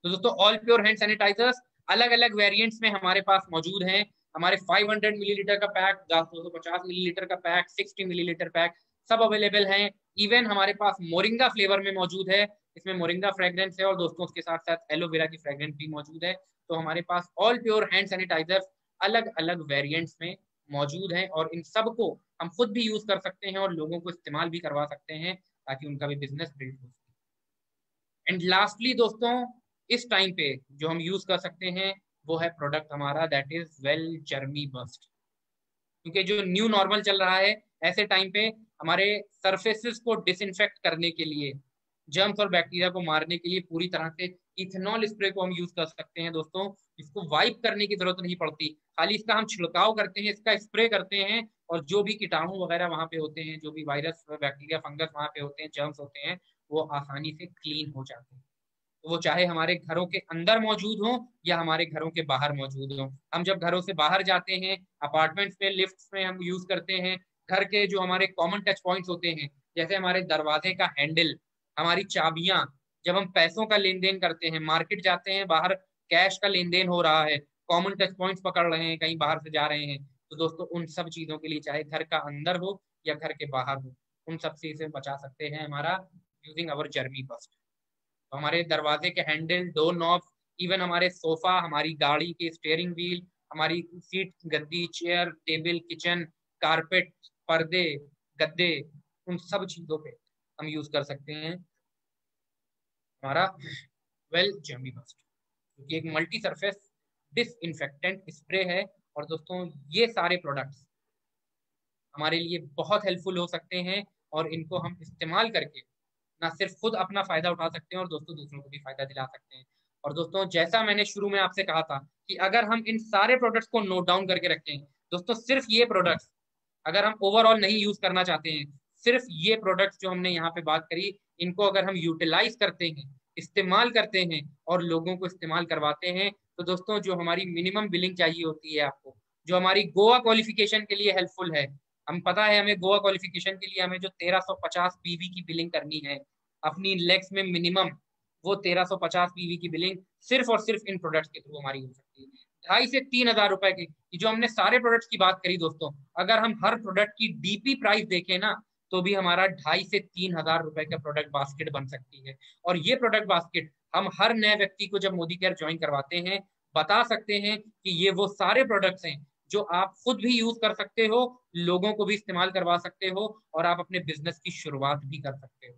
तो दोस्तों ऑल प्योर हैंड सैनिटाइजर्स अलग अलग वेरिएंट्स में हमारे पास मौजूद हैं। हमारे 500 मिलीलीटर का पैक दो सौ पचास मिलीलीटर का पैक 60 मिलीलीटर पैक सब अवेलेबल हैं। इवन हमारे पास मोरिंगा फ्लेवर में मौजूद है। इसमें मोरिंगा फ्रेग्रेंस है और दोस्तों उसके साथ साथ एलोवेरा की फ्रेग्रेंस भी मौजूद है। तो हमारे पास ऑल प्योर हैंड सैनिटाइजर अलग अलग वेरियंट्स में मौजूद हैं और इन सबको हम खुद भी यूज़ कर सकते हैं और लोगों को इस्तेमाल भी करवा सकते हैं ताकि उनका भी बिज़नेस बिल्ड हो सके। एंड लास्टली दोस्तों, इस टाइम पे जो हम यूज़ कर सकते हैं वो है प्रोडक्ट हमारा that is well germy bust क्योंकि जो न्यू नॉर्मल चल रहा है, ऐसे टाइम पे हमारे सरफेसेस को डिसइंफेक्ट करने के लिए जर्म्स और बैक्टीरिया को मारने के लिए पूरी तरह से इथेनॉल स्प्रे को हम यूज़ कर सकते हैं दोस्तों। इसको वाइप करने की ज़रूरत नहीं पड़ती। खाली इसका हम छिड़काव करते हैं, इसका स्प्रे करते हैं और जो भी कीटाणु वगैरह वहाँ पे होते हैं, जो भी वायरस बैक्टीरिया फंगस वहाँ पे होते हैं जर्म्स होते हैं, वो आसानी से क्लीन हो जाते हैं। वो चाहे हमारे घरों के अंदर मौजूद हो या हमारे घरों के बाहर मौजूद हो। हम जब घरों से बाहर जाते हैं अपार्टमेंट्स में लिफ्ट में हम यूज़ करते हैं, घर के जो हमारे कॉमन टच पॉइंट्स होते हैं, जैसे हमारे दरवाजे का हैंडल हमारी चाबियाँ, जब हम पैसों का लेन देन करते हैं मार्केट जाते हैं, बाहर कैश का लेन देन हो रहा है कॉमन टच पॉइंट्स पकड़ रहे हैं, कहीं बाहर से जा रहे हैं तो दोस्तों उन सब चीज़ों के लिए चाहे घर का अंदर हो या घर के बाहर हो, उन सबसे बचा सकते हैं हमारा यूजिंग अवर जर्मी बस्ट तो हमारे दरवाजे के हैंडल डोर नॉब इवन हमारे सोफा हमारी गाड़ी के स्टेयरिंग व्हील हमारी सीट गद्दी चेयर टेबल किचन कारपेट पर्दे, गद्दे, उन सब चीज़ों पे हम यूज़ कर सकते हैं। हमारा वेल जर्मी बस्ट क्योंकि एक मल्टी सरफेस डिसइंफेक्टेंट स्प्रे है, और दोस्तों, ये सारे प्रोडक्ट्स हमारे लिए बहुत हेल्पफुल हो सकते हैं, और इनको हम इस्तेमाल करके ना सिर्फ़ खुद अपना फ़ायदा उठा सकते हैं और दोस्तों दूसरों को भी फ़ायदा दिला सकते हैं। और दोस्तों, जैसा मैंने शुरू में आपसे कहा था कि अगर हम इन सारे प्रोडक्ट्स को नोट डाउन करके रखें दोस्तों, सिर्फ़ ये प्रोडक्ट्स अगर हम ओवरऑल नहीं यूज़ करना चाहते हैं, सिर्फ़ ये प्रोडक्ट्स जो हमने यहाँ पे बात करी, इनको अगर हम यूटिलाइज करते हैं, इस्तेमाल करते हैं और लोगों को इस्तेमाल करवाते हैं तो दोस्तों, जो हमारी मिनिमम बिलिंग चाहिए होती है आपको, जो हमारी गोवा क्वालिफिकेशन के लिए हेल्पफुल है हम पता है हमें गोवा क्वालिफिकेशन के लिए हमें जो 1350 पीवी की बिलिंग करनी है, अपनी लेग्स में मिनिमम वो 1350 पीवी की बिलिंग सिर्फ़ और सिर्फ़ इन प्रोडक्ट्स के थ्रू हमारी हो सकती है। ढाई से तीन हज़ार रुपए की जो हमने सारे प्रोडक्ट्स की बात करी दोस्तों, अगर हम हर प्रोडक्ट की डीपी प्राइस देखें ना तो भी हमारा ढाई से तीन हज़ार रुपए का प्रोडक्ट बास्केट बन सकती है। और ये प्रोडक्ट बास्केट हम हर नए व्यक्ति को जब मोदी केयर ज्वाइन करवाते हैं, बता सकते हैं कि ये वो सारे प्रोडक्ट्स हैं जो आप खुद भी यूज़ कर सकते हो, लोगों को भी इस्तेमाल करवा सकते हो और आप अपने बिज़नेस की शुरुआत भी कर सकते हो।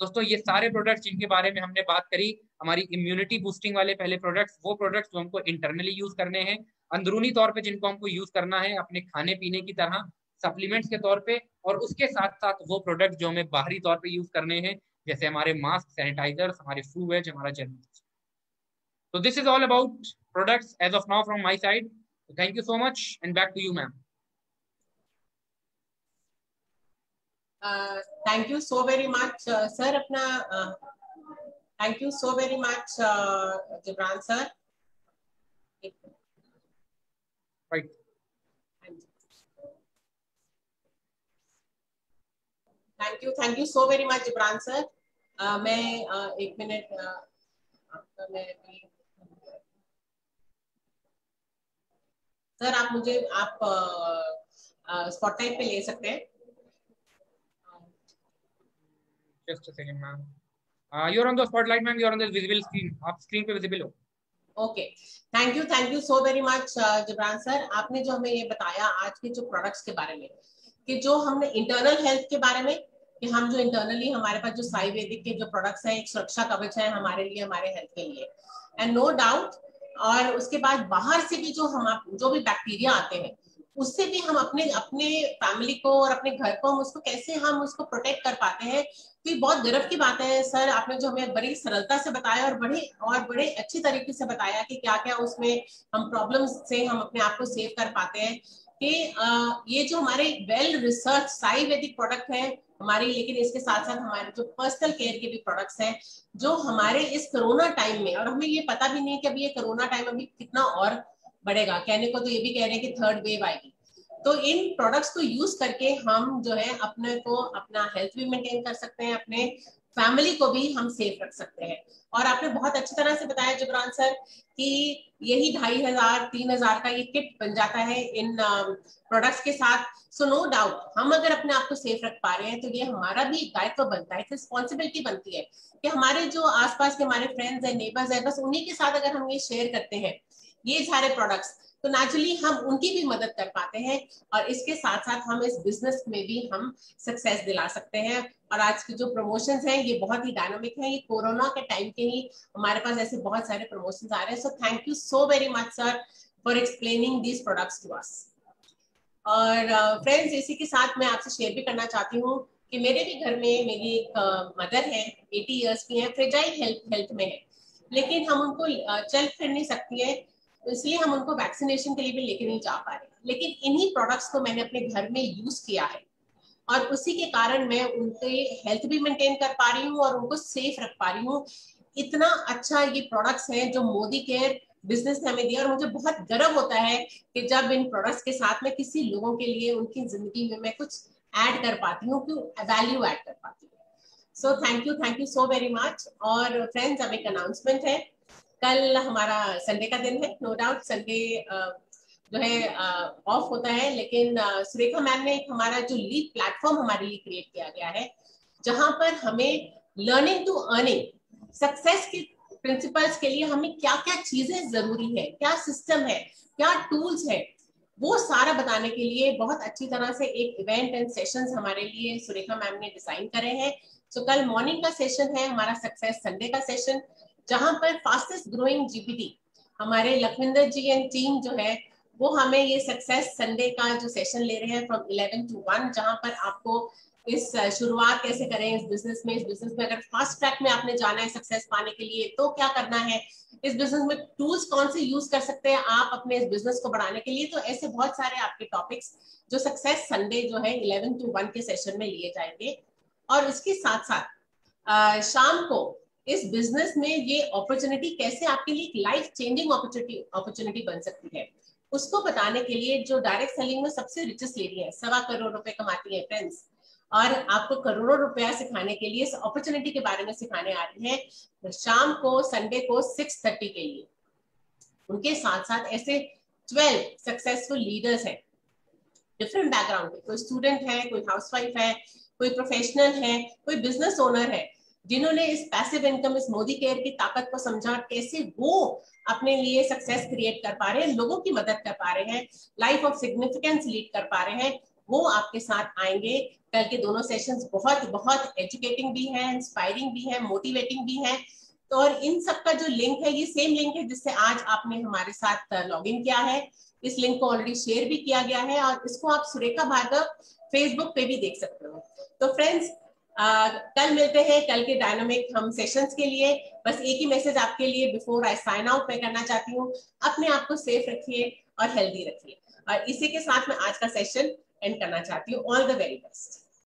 दोस्तों, ये सारे प्रोडक्ट्स जिनके बारे में हमने बात करी, हमारी इम्यूनिटी बूस्टिंग वाले पहले प्रोडक्ट्स वो प्रोडक्ट्स जो हमको इंटरनली यूज़ करने हैं, अंदरूनी तौर पे जिनको हमको यूज़ करना है अपने खाने पीने की तरह सप्लीमेंट्स के तौर पे और उसके साथ साथ वो प्रोडक्ट जो हमें बाहरी तौर पे यूज़ करने हैं, जैसे हमारे मास्क सैनिटाइजर हमारे फ्लू वेज हमारा जर्नल तो this is all about products as of now from my side thank you so much and back to you ma'am thank you so very much sir अपना thank you so very much Jibran sir right thank you thank you so very much Ibran sir मैं uh, एक minute uh, मैं sir आप मुझे आप spot type uh, पे ले सकते हैं। Just a second ma'am. Uh, you're on the spotlight ma'am. You're on the visible screen. आप स्क्रीन पे विजिबल हो। Okay thank you thank you so very much Jibran sir आपने जो हमें ये बताया आज के जो प्रोडक्ट्स के बारे में कि जो हमने इंटरनल हेल्थ के बारे में कि हम जो इंटरनली हमारे पास जो साइवेदिक के जो प्रोडक्ट्स हैं एक सुरक्षा कवच है हमारे लिए हमारे हेल्थ के लिए। एंड नो डाउट और उसके बाद बाहर से भी जो हम आप, जो भी बैक्टीरिया आते हैं, उससे भी हम अपने अपने फैमिली को और अपने घर को हम उसको कैसे हम उसको प्रोटेक्ट कर पाते हैं? तो ये बहुत गर्व की बात है, सर। आपने जो हमें बड़ी सरलता से बताया और बड़े और बड़े अच्छी तरीके से बताया कि क्या क्या उसमें हम प्रॉब्लम से हम अपने आप को सेव कर पाते हैं कि ये जो हमारे वेल रिसर्च साई वैदिक प्रोडक्ट है हमारी लेकिन इसके साथ साथ हमारे जो पर्सनल केयर के भी प्रोडक्ट्स हैं, जो हमारे इस कोरोना टाइम में, और हमें ये पता भी नहीं कि अभी ये कोरोना टाइम अभी कितना और बढ़ेगा। कहने को तो ये भी कह रहे हैं कि थर्ड वेव आएगी। तो इन प्रोडक्ट्स को यूज़ करके हम जो है अपने को अपना हेल्थ भी मेंटेन कर सकते हैं, अपने फैमिली को भी हम सेफ़ रख सकते हैं। और आपने बहुत अच्छी तरह से बताया जबरान सर कि यही ढाई हज़ार, तीन हज़ार का ये किट बन जाता है इन प्रोडक्ट्स के साथ। सो नो डाउट हम अगर अपने आप को सेफ़ रख पा रहे हैं तो ये हमारा भी दायित्व बनता है रिस्पॉन्सिबिलिटी बनती है कि हमारे जो आसपास के हमारे फ्रेंड्स है नेबर्स है, बस उन्हीं के साथ अगर हम ये शेयर करते हैं, ये सारे प्रोडक्ट्स तो नेचुरली हम उनकी भी मदद कर पाते हैं और इसके साथ साथ हम इस बिज़नेस में भी हम सक्सेस दिला सकते हैं। और आज के जो प्रमोशंस हैं ये बहुत ही डायनामिक है। ये कोरोना के टाइम के ही हमारे पास ऐसे बहुत सारे प्रमोशंस आ रहे हैं। So thank you so very much sir for explaining these products to us और फ्रेंड्स uh, इसी के साथ मैं आपसे शेयर भी करना चाहती हूँ कि मेरे भी घर में मेरी एक मदर है एटी ईयर्स की है फ्रेजाइल हेल्थ हेल्थ में है। लेकिन हम उनको चल फिर नहीं सकती है। तो इसलिए हम उनको वैक्सीनेशन के लिए भी लेके नहीं जा पा रहे लेकिन इन्हीं प्रोडक्ट्स को मैंने अपने घर में यूज़ किया है। और उसी के कारण मैं उनके हेल्थ भी मेंटेन कर पा रही हूँ और उनको सेफ़ रख पा रही हूँ। इतना अच्छा ये प्रोडक्ट्स हैं जो मोदी केयर बिज़नेस ने हमें दिया और मुझे बहुत गर्व होता है कि जब इन प्रोडक्ट्स के साथ में किसी लोगों के लिए, उनकी ज़िंदगी में मैं कुछ ऐड कर पाती हूँ वैल्यू ऐड कर पाती हूँ। So thank you thank you so very much और फ्रेंड्स अब एक अनाउंसमेंट है। कल हमारा संडे का दिन है नो डाउट संडे जो है ऑफ़ होता है लेकिन सुरेखा मैम ने एक हमारा जो लीड प्लेटफॉर्म हमारे लिए क्रिएट किया गया है जहाँ पर हमें लर्निंग टू अर्निंग सक्सेस के प्रिंसिपल्स के लिए हमें क्या क्या चीज़ें ज़रूरी है क्या सिस्टम है क्या टूल्स है वो सारा बताने के लिए बहुत अच्छी तरह से एक इवेंट एंड सेशंस हमारे लिए सुरेखा मैम ने डिज़ाइन करे हैं। सो so, कल मॉर्निंग का सेशन है हमारा सक्सेस संडे का सेशन जहाँ पर फास्टेस्ट ग्रोइंग जीपीटी हमारे लखविंदर जी एंड टीम जो है, वो हमें ये सक्सेस संडे का जो सेशन ले रहे हैं फ्रॉम 11 टू 1 जहाँ पर आपको इस शुरुआत कैसे करें इस बिज़नेस में, इस बिज़नेस में अगर फास्ट ट्रैक में आपने जाना है सक्सेस पाने के लिए तो क्या करना है? इस बिज़नेस में टूल्स कौन से यूज़ कर सकते हैं आप अपने इस बिज़नेस को बढ़ाने के लिए? तो ऐसे बहुत सारे आपके टॉपिक्स जो सक्सेस संडे जो है 11 टू वन के सेशन में लिए जाएँगे। और इसके साथ साथ शाम को इस बिज़नेस में ये अपॉर्चुनिटी कैसे आपके लिए लाइफ चेंजिंग अपॉर्चुनिटी बन सकती है? उसको बताने के लिए जो डायरेक्ट सेलिंग में सबसे रिचेस्ट लेडी है, सवा करोड़ रुपए कमाती है फ्रेंड्स और आपको करोड़ों रुपया सिखाने के लिए इस अपॉर्चुनिटी के बारे में सिखाने आ रही है शाम को संडे को सिक्स थर्टी के लिए। उनके साथ साथ ऐसे ट्वेल्व सक्सेसफुल लीडर्स हैं। डिफरेंट बैकग्राउंड के कोई स्टूडेंट है, कोई हाउसवाइफ है, कोई प्रोफेशनल है, कोई बिज़नेस ओनर है। जिन्होंने इस पैसिव इनकम इस मोदी केयर की ताकत को समझा, कैसे वो अपने लिए सक्सेस क्रिएट कर पा रहे हैं, लोगों की मदद कर पा रहे हैं लाइफ ऑफ़ सिग्निफिकेंस लीड कर पा रहे हैं, वो आपके साथ आएँगे। कल के दोनों सेशंस बहुत बहुत एजुकेटिंग भी है इंस्पायरिंग भी है मोटिवेटिंग भी है। तो और इन सब का जो लिंक है, ये सेम लिंक है जिससे आज आपने हमारे साथ लॉग इन किया है। इस लिंक को ऑलरेडी शेयर भी किया गया है और इसको आप सुरेखा भार्गव फेसबुक पे भी देख सकते हो। तो फ्रेंड्स कल मिलते हैं, कल के डायनामिक हम सेशंस के लिए। बस एक ही मैसेज आपके लिए बिफोर आई साइन आउट मैं करना चाहती हूँ। अपने आप को सेफ़ रखिए और हेल्दी रखिए। और इसी के साथ मैं आज का सेशन एंड करना चाहती हूँ। All the very best